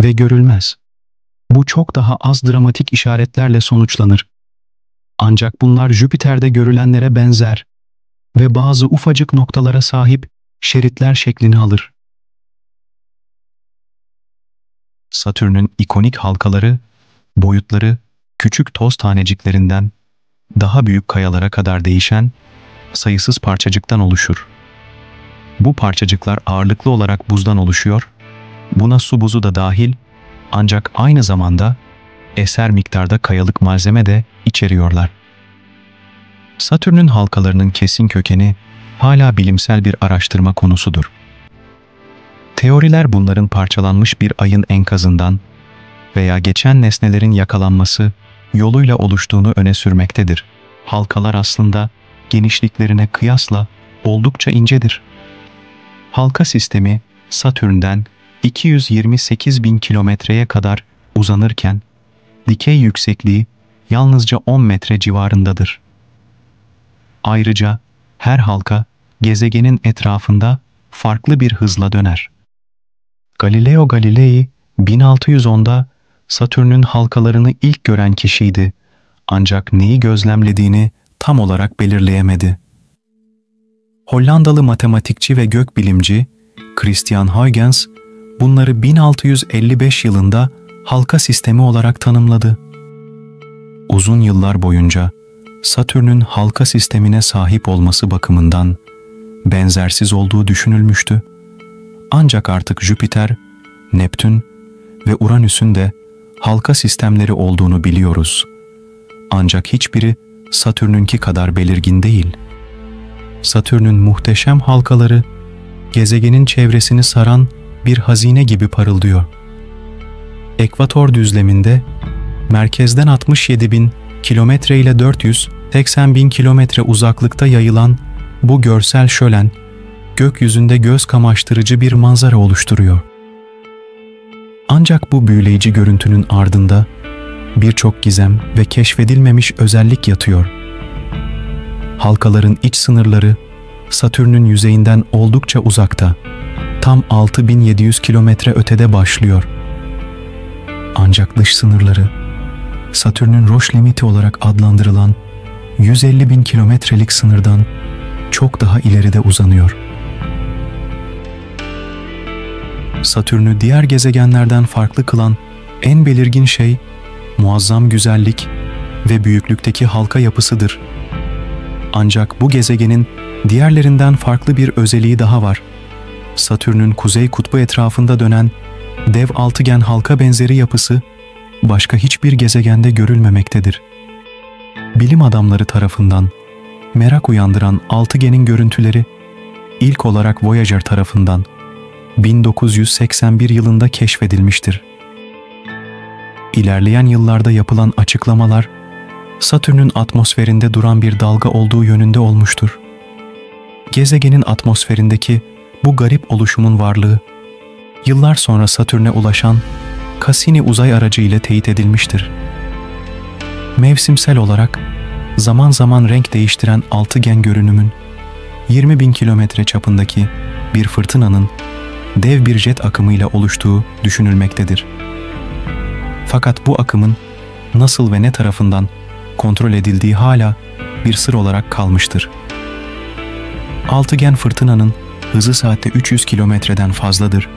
A: ve görülmez. Bu çok daha az dramatik işaretlerle sonuçlanır. Ancak bunlar Jüpiter'de görülenlere benzer ve bazı ufacık noktalara sahip şeritler şeklini alır. Satürn'ün ikonik halkaları, boyutları küçük toz taneciklerinden daha büyük kayalara kadar değişen sayısız parçacıktan oluşur. Bu parçacıklar ağırlıklı olarak buzdan oluşuyor, buna su buzu da dahil ancak aynı zamanda eser miktarda kayalık malzeme de içeriyorlar. Satürn'ün halkalarının kesin kökeni hala bilimsel bir araştırma konusudur. Teoriler bunların parçalanmış bir ayın enkazından veya geçen nesnelerin yakalanması yoluyla oluştuğunu öne sürmektedir. Halkalar aslında genişliklerine kıyasla oldukça incedir. Halka sistemi Satürn'den 228 bin kilometreye kadar uzanırken dikey yüksekliği yalnızca 10 metre civarındadır. Ayrıca her halka gezegenin etrafında farklı bir hızla döner. Galileo Galilei 1610'da Satürn'ün halkalarını ilk gören kişiydi ancak neyi gözlemlediğini tam olarak belirleyemedi. Hollandalı matematikçi ve gökbilimci Christian Huygens bunları 1655 yılında halka sistemi olarak tanımladı. Uzun yıllar boyunca Satürn'ün halka sistemine sahip olması bakımından benzersiz olduğu düşünülmüştü. Ancak artık Jüpiter, Neptün ve Uranüs'ün de halka sistemleri olduğunu biliyoruz. Ancak hiçbiri Satürn'ünki kadar belirgin değil. Satürn'ün muhteşem halkaları gezegenin çevresini saran bir hazine gibi parıldıyor. Ekvator düzleminde merkezden 67 bin kilometre ile 480 bin kilometre uzaklıkta yayılan bu görsel şölen, gökyüzünde göz kamaştırıcı bir manzara oluşturuyor. Ancak bu büyüleyici görüntünün ardında birçok gizem ve keşfedilmemiş özellik yatıyor. Halkaların iç sınırları Satürn'ün yüzeyinden oldukça uzakta, tam 6700 kilometre ötede başlıyor. Ancak dış sınırları Satürn'ün roş limiti olarak adlandırılan 150 bin kilometrelik sınırdan çok daha ileride uzanıyor. Satürn'ü diğer gezegenlerden farklı kılan en belirgin şey muazzam güzellik ve büyüklükteki halka yapısıdır. Ancak bu gezegenin diğerlerinden farklı bir özelliği daha var. Satürn'ün kuzey kutbu etrafında dönen dev altıgen halka benzeri yapısı başka hiçbir gezegende görülmemektedir. Bilim adamları tarafından merak uyandıran altıgenin görüntüleri ilk olarak Voyager tarafından 1981 yılında keşfedilmiştir. İlerleyen yıllarda yapılan açıklamalar Satürn'ün atmosferinde duran bir dalga olduğu yönünde olmuştur. Gezegenin atmosferindeki bu garip oluşumun varlığı yıllar sonra Satürn'e ulaşan Cassini uzay aracı ile teyit edilmiştir. Mevsimsel olarak zaman zaman renk değiştiren altıgen görünümün 20 bin kilometre çapındaki bir fırtınanın dev bir jet akımıyla oluştuğu düşünülmektedir. Fakat bu akımın nasıl ve ne tarafından kontrol edildiği hala bir sır olarak kalmıştır. Altıgen fırtınanın hızı saatte 300 kilometreden fazladır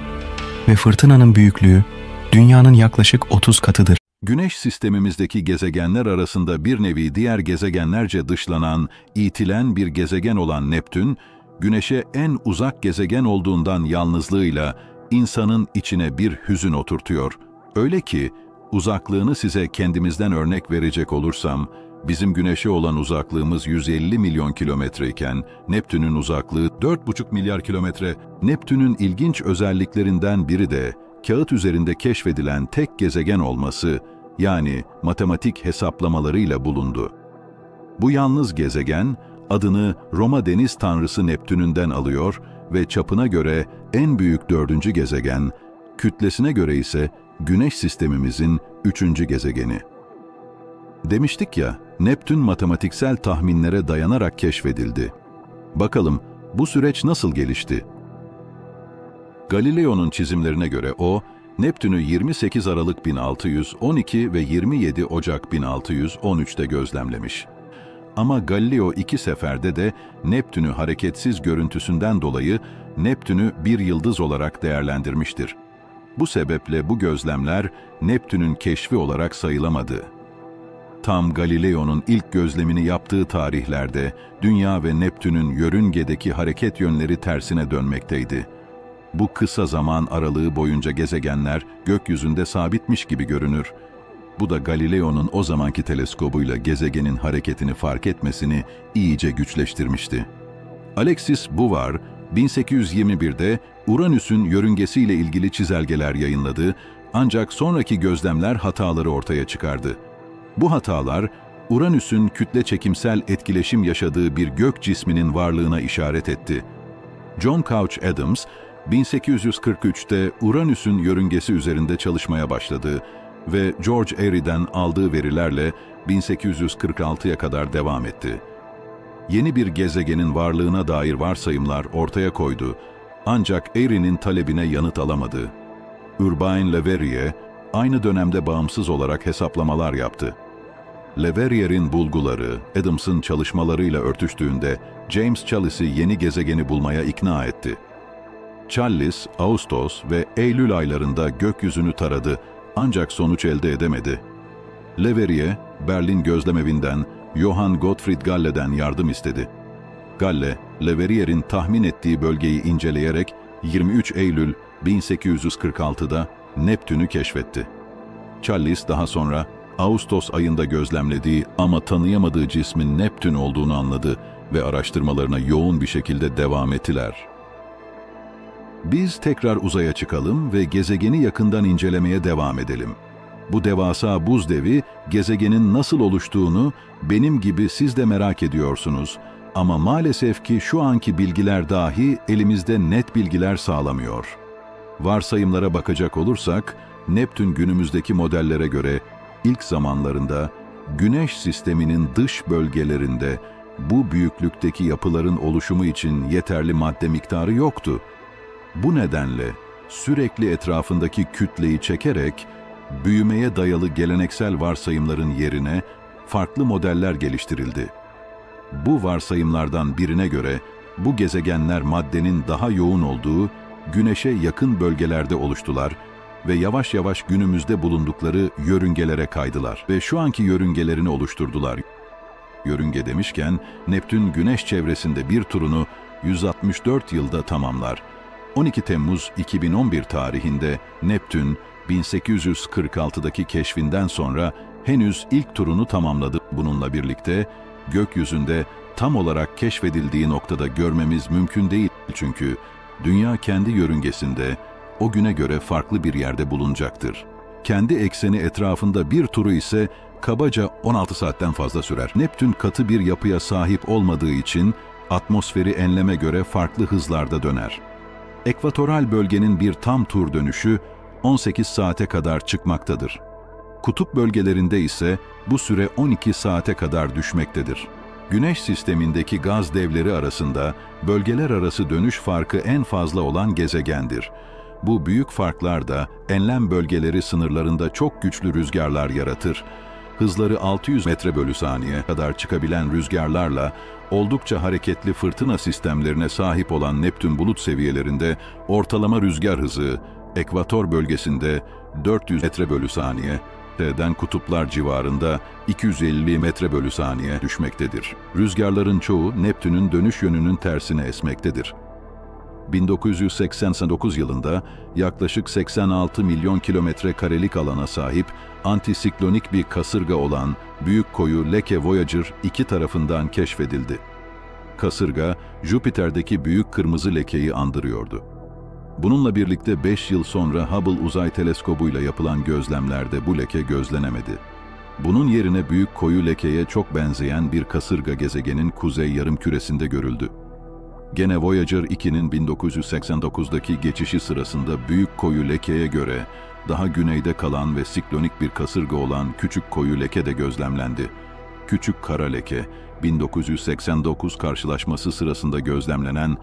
A: ve fırtınanın büyüklüğü dünyanın yaklaşık 30 katıdır.
C: Güneş sistemimizdeki gezegenler arasında bir nevi diğer gezegenlerce dışlanan, itilen bir gezegen olan Neptün, Güneş'e en uzak gezegen olduğundan yalnızlığıyla insanın içine bir hüzün oturtuyor. Öyle ki uzaklığını size kendimizden örnek verecek olursam, bizim Güneş'e olan uzaklığımız 150 milyon kilometreyken Neptün'ün uzaklığı 4,5 milyar kilometre. Neptün'ün ilginç özelliklerinden biri de kağıt üzerinde keşfedilen tek gezegen olması, yani matematik hesaplamalarıyla bulundu. Bu yalnız gezegen, adını Roma deniz tanrısı Neptün'ünden alıyor ve çapına göre en büyük dördüncü gezegen, kütlesine göre ise Güneş sistemimizin üçüncü gezegeni. Demiştik ya, Neptün matematiksel tahminlere dayanarak keşfedildi. Bakalım bu süreç nasıl gelişti? Galileo'nun çizimlerine göre o, Neptün'ü 28 Aralık 1612 ve 27 Ocak 1613'te gözlemlemiş. Ama Galileo iki seferde de Neptün'ü hareketsiz görüntüsünden dolayı Neptün'ü bir yıldız olarak değerlendirmiştir. Bu sebeple bu gözlemler Neptün'ün keşfi olarak sayılamadı. Tam Galileo'nun ilk gözlemini yaptığı tarihlerde Dünya ve Neptün'ün yörüngedeki hareket yönleri tersine dönmekteydi. Bu kısa zaman aralığı boyunca gezegenler gökyüzünde sabitmiş gibi görünür Bu da Galileo'nun o zamanki teleskobuyla gezegenin hareketini fark etmesini iyice güçleştirmişti. Alexis Bouvard, 1821'de Uranüs'ün yörüngesiyle ilgili çizelgeler yayınladı ancak sonraki gözlemler hataları ortaya çıkardı. Bu hatalar, Uranüs'ün kütle çekimsel etkileşim yaşadığı bir gök cisminin varlığına işaret etti. John Couch Adams, 1843'te Uranüs'ün yörüngesi üzerinde çalışmaya başladı ve George Airy'den aldığı verilerle 1846'ya kadar devam etti. Yeni bir gezegenin varlığına dair varsayımlar ortaya koydu ancak Airy'nin talebine yanıt alamadı. Urbain Le Verrier aynı dönemde bağımsız olarak hesaplamalar yaptı. Le Verrier'in bulguları Adams'ın çalışmalarıyla örtüştüğünde James Challis'i yeni gezegeni bulmaya ikna etti. Challis, Ağustos ve Eylül aylarında gökyüzünü taradı ancak sonuç elde edemedi. Le Verrier, Berlin gözlemevinden Johann Gottfried Galle'den yardım istedi. Galle, Le Verrier'in tahmin ettiği bölgeyi inceleyerek 23 Eylül 1846'da Neptün'ü keşfetti. Challis daha sonra Ağustos ayında gözlemlediği ama tanıyamadığı cismin Neptün olduğunu anladı ve araştırmalarına yoğun bir şekilde devam ettiler. Biz tekrar uzaya çıkalım ve gezegeni yakından incelemeye devam edelim. Bu devasa buz devi gezegenin nasıl oluştuğunu benim gibi siz de merak ediyorsunuz ama maalesef ki şu anki bilgiler dahi elimizde net bilgiler sağlamıyor. Varsayımlara bakacak olursak, Neptün günümüzdeki modellere göre ilk zamanlarında Güneş sisteminin dış bölgelerinde bu büyüklükteki yapıların oluşumu için yeterli madde miktarı yoktu. Bu nedenle sürekli etrafındaki kütleyi çekerek büyümeye dayalı geleneksel varsayımların yerine farklı modeller geliştirildi. Bu varsayımlardan birine göre bu gezegenler maddenin daha yoğun olduğu Güneş'e yakın bölgelerde oluştular ve yavaş yavaş günümüzde bulundukları yörüngelere kaydılar ve şu anki yörüngelerini oluşturdular. Yörünge demişken Neptün Güneş çevresinde bir turunu 164 yılda tamamlar. 12 Temmuz 2011 tarihinde Neptün 1846'daki keşfinden sonra henüz ilk turunu tamamladı. Bununla birlikte gökyüzünde tam olarak keşfedildiği noktada görmemiz mümkün değil çünkü dünya kendi yörüngesinde o güne göre farklı bir yerde bulunacaktır. Kendi ekseni etrafında bir turu ise kabaca 16 saatten fazla sürer. Neptün katı bir yapıya sahip olmadığı için atmosferi enleme göre farklı hızlarda döner. Ekvatoral bölgenin bir tam tur dönüşü 18 saate kadar çıkmaktadır. Kutup bölgelerinde ise bu süre 12 saate kadar düşmektedir. Güneş sistemindeki gaz devleri arasında bölgeler arası dönüş farkı en fazla olan gezegendir. Bu büyük farklar da enlem bölgeleri sınırlarında çok güçlü rüzgarlar yaratır. Hızları 600 metre bölü saniye kadar çıkabilen rüzgarlarla oldukça hareketli fırtına sistemlerine sahip olan Neptün bulut seviyelerinde ortalama rüzgar hızı ekvator bölgesinde 400 metre bölü saniye, T'den kutuplar civarında 250 metre bölü saniye düşmektedir. Rüzgarların çoğu Neptün'ün dönüş yönünün tersine esmektedir. 1989 yılında yaklaşık 86 milyon kilometre karelik alana sahip antisiklonik bir kasırga olan büyük koyu Leke Voyager 2 tarafından keşfedildi. Kasırga, Jüpiter'deki büyük kırmızı lekeyi andırıyordu. Bununla birlikte 5 yıl sonra Hubble Uzay Teleskobu'yla yapılan gözlemlerde bu leke gözlenemedi. Bunun yerine büyük koyu lekeye çok benzeyen bir kasırga gezegenin kuzey yarım küresinde görüldü. Gene Voyager 2'nin 1989'daki geçişi sırasında büyük koyu lekeye göre daha güneyde kalan ve siklonik bir kasırga olan küçük koyu leke de gözlemlendi. Küçük kara leke, 1989 karşılaşması sırasında gözlemlenen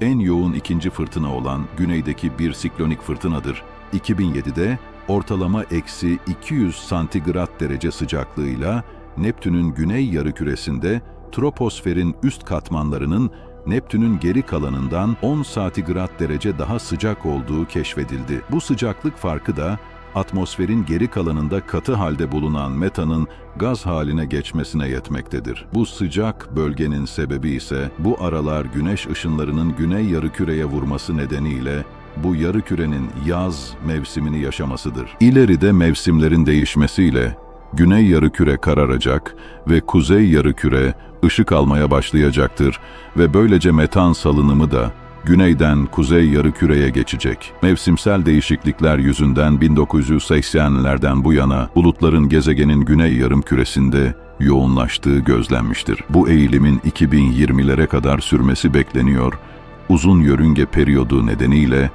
C: en yoğun ikinci fırtına olan güneydeki bir siklonik fırtınadır. 2007'de ortalama eksi 200 santigrat derece sıcaklığıyla Neptün'ün güney yarı-küresinde troposferin üst katmanlarının Neptün'ün geri kalanından 10 santigrat derece daha sıcak olduğu keşfedildi. Bu sıcaklık farkı da atmosferin geri kalanında katı halde bulunan metanın gaz haline geçmesine yetmektedir. Bu sıcak bölgenin sebebi ise bu aralar güneş ışınlarının güney yarıküreye vurması nedeniyle bu yarı kürenin yaz mevsimini yaşamasıdır. İleride mevsimlerin değişmesiyle güney yarıküre kararacak ve kuzey yarıküre ışık almaya başlayacaktır ve böylece metan salınımı da güneyden kuzey yarıküreye geçecek. Mevsimsel değişiklikler yüzünden 1980'lerden bu yana bulutların gezegenin güney yarımküresinde yoğunlaştığı gözlenmiştir. Bu eğilimin 2020'lere kadar sürmesi bekleniyor. Uzun yörünge periyodu nedeniyle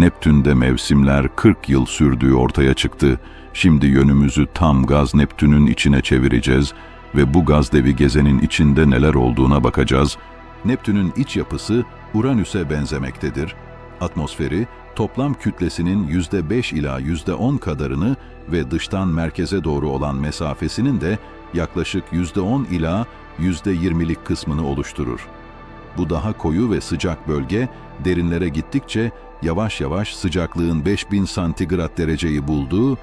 C: Neptün'de mevsimler 40 yıl sürdüğü ortaya çıktı. Şimdi yönümüzü tam gaz Neptün'ün içine çevireceğiz ve bu gaz devi gezenin içinde neler olduğuna bakacağız. Neptün'ün iç yapısı Uranüs'e benzemektedir. Atmosferi toplam kütlesinin %5 ila %10 kadarını ve dıştan merkeze doğru olan mesafesinin de yaklaşık %10 ila %20'lik kısmını oluşturur. Bu daha koyu ve sıcak bölge derinlere gittikçe yavaş yavaş sıcaklığın 5000 santigrat dereceyi bulduğu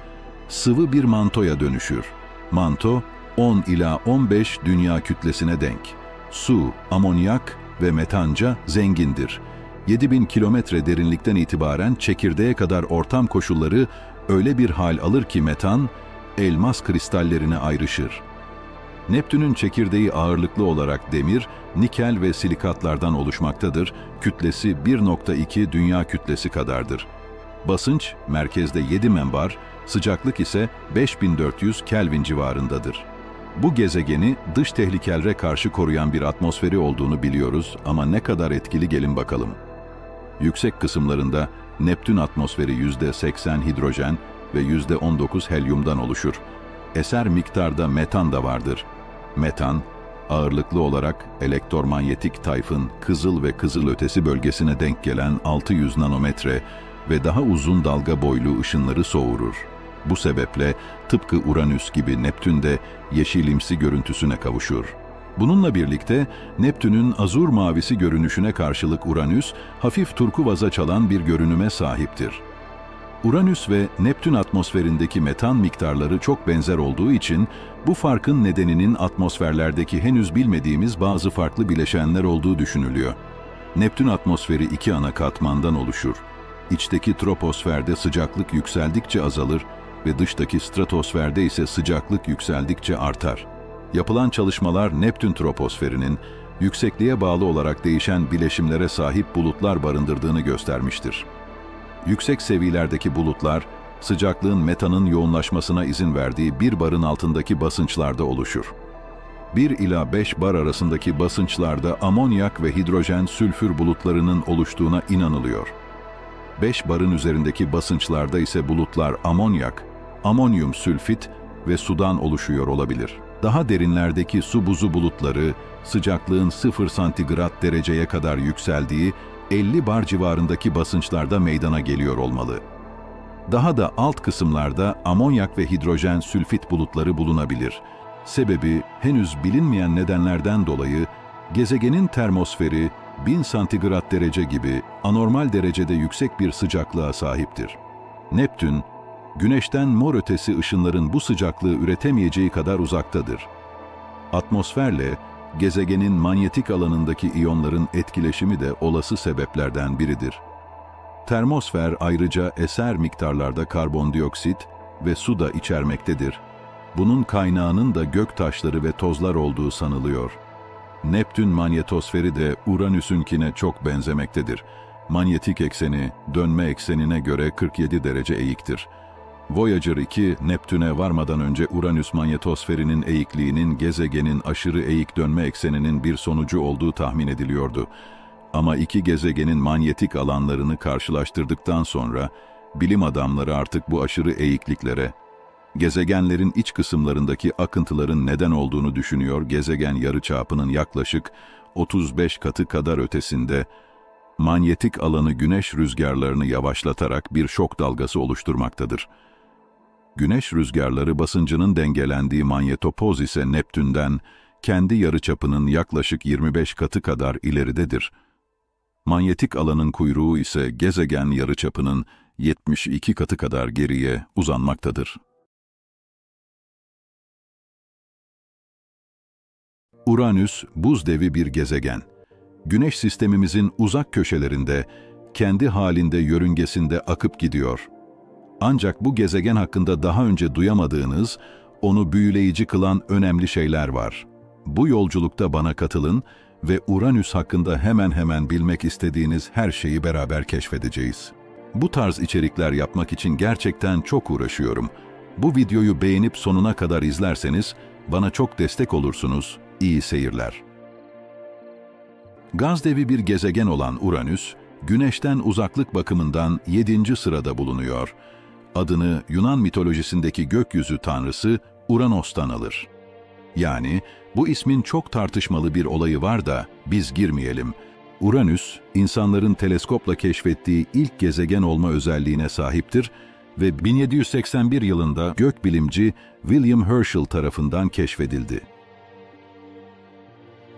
C: sıvı bir mantoya dönüşür. Manto 10 ila 15 dünya kütlesine denk. Su, amonyak ve metanca zengindir. 7000 kilometre derinlikten itibaren çekirdeğe kadar ortam koşulları öyle bir hal alır ki metan, elmas kristallerine ayrışır. Neptün'ün çekirdeği ağırlıklı olarak demir, nikel ve silikatlardan oluşmaktadır. Kütlesi 1.2 dünya kütlesi kadardır. Basınç merkezde 7 membar, sıcaklık ise 5400 Kelvin civarındadır. Bu gezegeni dış tehlikelere karşı koruyan bir atmosferi olduğunu biliyoruz ama ne kadar etkili gelin bakalım. Yüksek kısımlarında Neptün atmosferi %80 hidrojen ve %19 helyumdan oluşur. Eser miktarda metan da vardır. Metan, ağırlıklı olarak elektromanyetik tayfın kızıl ve kızıl ötesi bölgesine denk gelen 600 nanometre ve daha uzun dalga boylu ışınları soğurur. Bu sebeple tıpkı Uranüs gibi Neptün de yeşilimsi görüntüsüne kavuşur. Bununla birlikte Neptün'ün azur mavisi görünüşüne karşılık Uranüs, hafif turkuvaza çalan bir görünüme sahiptir. Uranüs ve Neptün atmosferindeki metan miktarları çok benzer olduğu için bu farkın nedeninin atmosferlerdeki henüz bilmediğimiz bazı farklı bileşenler olduğu düşünülüyor. Neptün atmosferi iki ana katmandan oluşur. İçteki troposferde sıcaklık yükseldikçe azalır ve dıştaki stratosferde ise sıcaklık yükseldikçe artar. Yapılan çalışmalar Neptün troposferinin yüksekliğe bağlı olarak değişen bileşimlere sahip bulutlar barındırdığını göstermiştir. Yüksek seviyelerdeki bulutlar, sıcaklığın metanın yoğunlaşmasına izin verdiği bir barın altındaki basınçlarda oluşur. 1 ila 5 bar arasındaki basınçlarda amonyak ve hidrojen sülfür bulutlarının oluştuğuna inanılıyor. 5 barın üzerindeki basınçlarda ise bulutlar amonyak, amonyum sülfit ve sudan oluşuyor olabilir. Daha derinlerdeki su buzu bulutları sıcaklığın 0 santigrat dereceye kadar yükseldiği 50 bar civarındaki basınçlarda meydana geliyor olmalı. Daha da alt kısımlarda amonyak ve hidrojen sülfit bulutları bulunabilir. Sebebi henüz bilinmeyen nedenlerden dolayı gezegenin termosferi 1000 santigrat derece gibi anormal derecede yüksek bir sıcaklığa sahiptir. Neptün, Güneşten mor ötesi ışınların bu sıcaklığı üretemeyeceği kadar uzaktadır. Atmosferle gezegenin manyetik alanındaki iyonların etkileşimi de olası sebeplerden biridir. Termosfer ayrıca eser miktarlarda karbondioksit ve su da içermektedir. Bunun kaynağının da gök taşları ve tozlar olduğu sanılıyor. Neptün manyetosferi de Uranüs'ünkine çok benzemektedir. Manyetik ekseni, dönme eksenine göre 47 derece eğiktir. Voyager 2, Neptün'e varmadan önce Uranüs manyetosferinin eğikliğinin gezegenin aşırı eğik dönme ekseninin bir sonucu olduğu tahmin ediliyordu. Ama iki gezegenin manyetik alanlarını karşılaştırdıktan sonra bilim adamları artık bu aşırı eğikliklere, gezegenlerin iç kısımlarındaki akıntıların neden olduğunu düşünüyor, gezegen yarıçapının yaklaşık 35 katı kadar ötesinde manyetik alanı güneş rüzgarlarını yavaşlatarak bir şok dalgası oluşturmaktadır. Güneş rüzgarları basıncının dengelendiği manyetopoz ise Neptün'den kendi yarıçapının yaklaşık 25 katı kadar ileridedir. Manyetik alanın kuyruğu ise gezegen yarıçapının 72 katı kadar geriye uzanmaktadır. Uranüs, buz devi bir gezegen. Güneş sistemimizin uzak köşelerinde, kendi halinde yörüngesinde akıp gidiyor. Ancak bu gezegen hakkında daha önce duyamadığınız, onu büyüleyici kılan önemli şeyler var. Bu yolculukta bana katılın ve Uranüs hakkında hemen hemen bilmek istediğiniz her şeyi beraber keşfedeceğiz. Bu tarz içerikler yapmak için gerçekten çok uğraşıyorum. Bu videoyu beğenip sonuna kadar izlerseniz bana çok destek olursunuz. İyi seyirler. Gaz devi bir gezegen olan Uranüs, Güneş'ten uzaklık bakımından 7. sırada bulunuyor. Adını Yunan mitolojisindeki gökyüzü tanrısı Uranos'tan alır. Yani bu ismin çok tartışmalı bir olayı var da biz girmeyelim. Uranüs, insanların teleskopla keşfettiği ilk gezegen olma özelliğine sahiptir ve 1781 yılında gökbilimci William Herschel tarafından keşfedildi.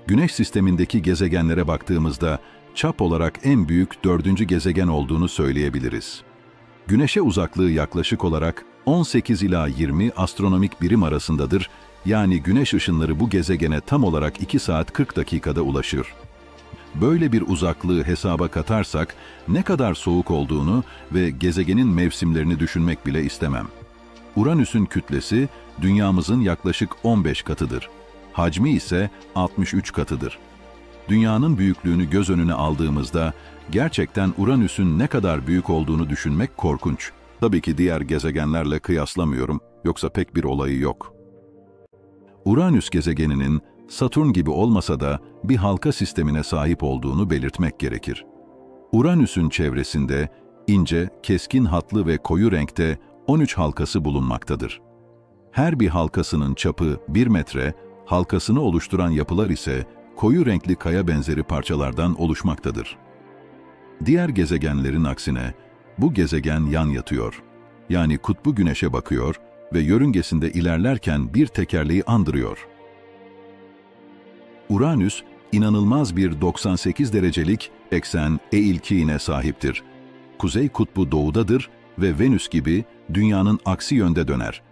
C: Güneş sistemindeki gezegenlere baktığımızda çap olarak en büyük dördüncü gezegen olduğunu söyleyebiliriz. Güneşe uzaklığı yaklaşık olarak 18 ila 20 astronomik birim arasındadır, yani güneş ışınları bu gezegene tam olarak 2 saat 40 dakikada ulaşır. Böyle bir uzaklığı hesaba katarsak ne kadar soğuk olduğunu ve gezegenin mevsimlerini düşünmek bile istemem. Uranüs'ün kütlesi dünyamızın yaklaşık 15 katıdır. Hacmi ise 63 katıdır. Dünyanın büyüklüğünü göz önüne aldığımızda gerçekten Uranüs'ün ne kadar büyük olduğunu düşünmek korkunç. Tabii ki diğer gezegenlerle kıyaslamıyorum, yoksa pek bir olayı yok. Uranüs gezegeninin Satürn gibi olmasa da bir halka sistemine sahip olduğunu belirtmek gerekir. Uranüs'ün çevresinde ince, keskin hatlı ve koyu renkte 13 halkası bulunmaktadır. Her bir halkasının çapı 1 metre, halkasını oluşturan yapılar ise koyu renkli kaya benzeri parçalardan oluşmaktadır. Diğer gezegenlerin aksine bu gezegen yan yatıyor. Yani kutbu güneşe bakıyor ve yörüngesinde ilerlerken bir tekerleği andırıyor. Uranüs, inanılmaz bir 98 derecelik eksen eğilkiğine sahiptir. Kuzey kutbu doğudadır ve Venüs gibi dünyanın aksi yönde döner.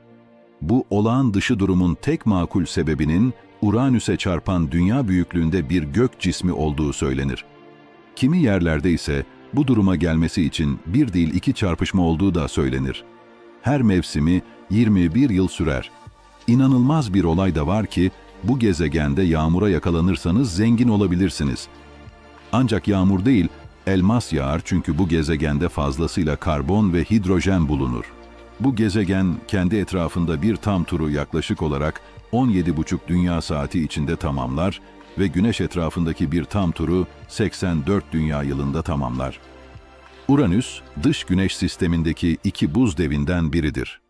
C: Bu olağan dışı durumun tek makul sebebinin Uranüs'e çarpan dünya büyüklüğünde bir gök cismi olduğu söylenir. Kimi yerlerde ise bu duruma gelmesi için bir değil iki çarpışma olduğu da söylenir. Her mevsimi 21 yıl sürer. İnanılmaz bir olay da var ki bu gezegende yağmura yakalanırsanız zengin olabilirsiniz. Ancak yağmur değil, elmas yağar çünkü bu gezegende fazlasıyla karbon ve hidrojen bulunur. Bu gezegen kendi etrafında bir tam turu yaklaşık olarak 17,5 dünya saati içinde tamamlar ve Güneş etrafındaki bir tam turu 84 dünya yılında tamamlar. Uranüs, dış Güneş sistemindeki iki buz devinden biridir.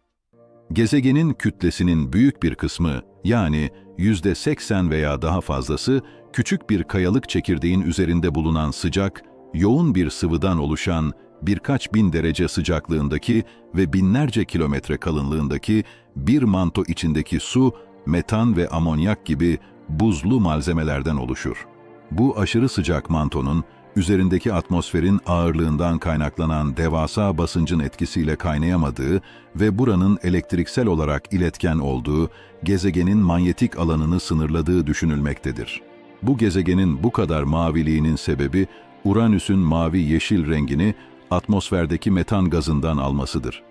C: Gezegenin kütlesinin büyük bir kısmı, yani %80 veya daha fazlası, küçük bir kayalık çekirdeğin üzerinde bulunan sıcak, yoğun bir sıvıdan oluşan birkaç bin derece sıcaklığındaki ve binlerce kilometre kalınlığındaki bir manto içindeki su metan ve amonyak gibi buzlu malzemelerden oluşur. Bu aşırı sıcak mantonun üzerindeki atmosferin ağırlığından kaynaklanan devasa basıncın etkisiyle kaynayamadığı ve buranın elektriksel olarak iletken olduğu, gezegenin manyetik alanını sınırladığı düşünülmektedir. Bu gezegenin bu kadar maviliğinin sebebi, Uranüs'ün mavi-yeşil rengini atmosferdeki metan gazından almasıdır.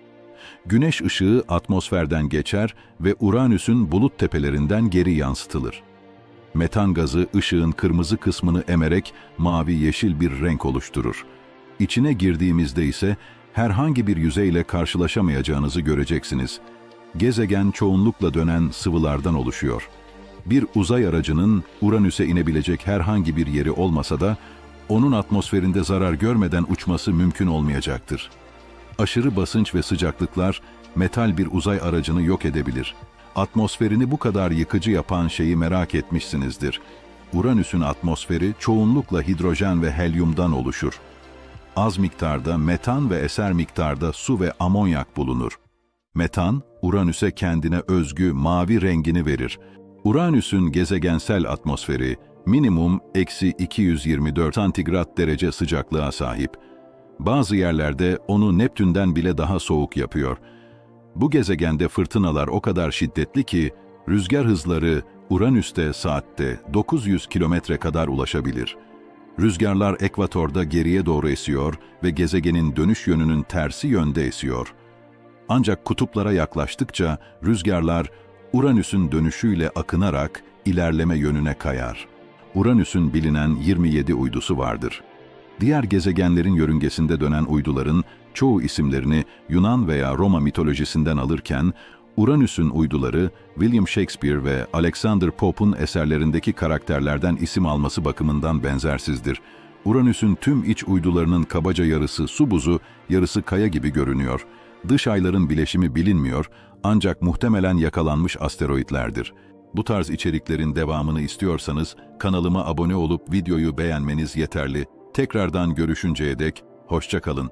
C: Güneş ışığı atmosferden geçer ve Uranüs'ün bulut tepelerinden geri yansıtılır. Metan gazı ışığın kırmızı kısmını emerek mavi-yeşil bir renk oluşturur. İçine girdiğimizde ise herhangi bir yüzeyle karşılaşamayacağınızı göreceksiniz. Gezegen çoğunlukla dönen sıvılardan oluşuyor. Bir uzay aracının Uranüs'e inebilecek herhangi bir yeri olmasa da onun atmosferinde zarar görmeden uçması mümkün olmayacaktır. Aşırı basınç ve sıcaklıklar metal bir uzay aracını yok edebilir. Atmosferini bu kadar yıkıcı yapan şeyi merak etmişsinizdir. Uranüs'ün atmosferi çoğunlukla hidrojen ve helyumdan oluşur. Az miktarda metan ve eser miktarda su ve amonyak bulunur. Metan, Uranüs'e kendine özgü mavi rengini verir. Uranüs'ün gezegensel atmosferi minimum eksi 224 santigrat derece sıcaklığa sahip. Bazı yerlerde onu Neptün'den bile daha soğuk yapıyor. Bu gezegende fırtınalar o kadar şiddetli ki rüzgar hızları Uranüs'te saatte 900 kilometre kadar ulaşabilir. Rüzgarlar ekvatorda geriye doğru esiyor ve gezegenin dönüş yönünün tersi yönde esiyor. Ancak kutuplara yaklaştıkça rüzgarlar Uranüs'ün dönüşüyle akınarak ilerleme yönüne kayar. Uranüs'ün bilinen 27 uydusu vardır. Diğer gezegenlerin yörüngesinde dönen uyduların çoğu isimlerini Yunan veya Roma mitolojisinden alırken, Uranüs'ün uyduları William Shakespeare ve Alexander Pope'un eserlerindeki karakterlerden isim alması bakımından benzersizdir. Uranüs'ün tüm iç uydularının kabaca yarısı su buzu, yarısı kaya gibi görünüyor. Dış ayların bileşimi bilinmiyor ancak muhtemelen yakalanmış asteroitlerdir. Bu tarz içeriklerin devamını istiyorsanız kanalıma abone olup videoyu beğenmeniz yeterli. Tekrardan görüşünceye dek hoşça kalın.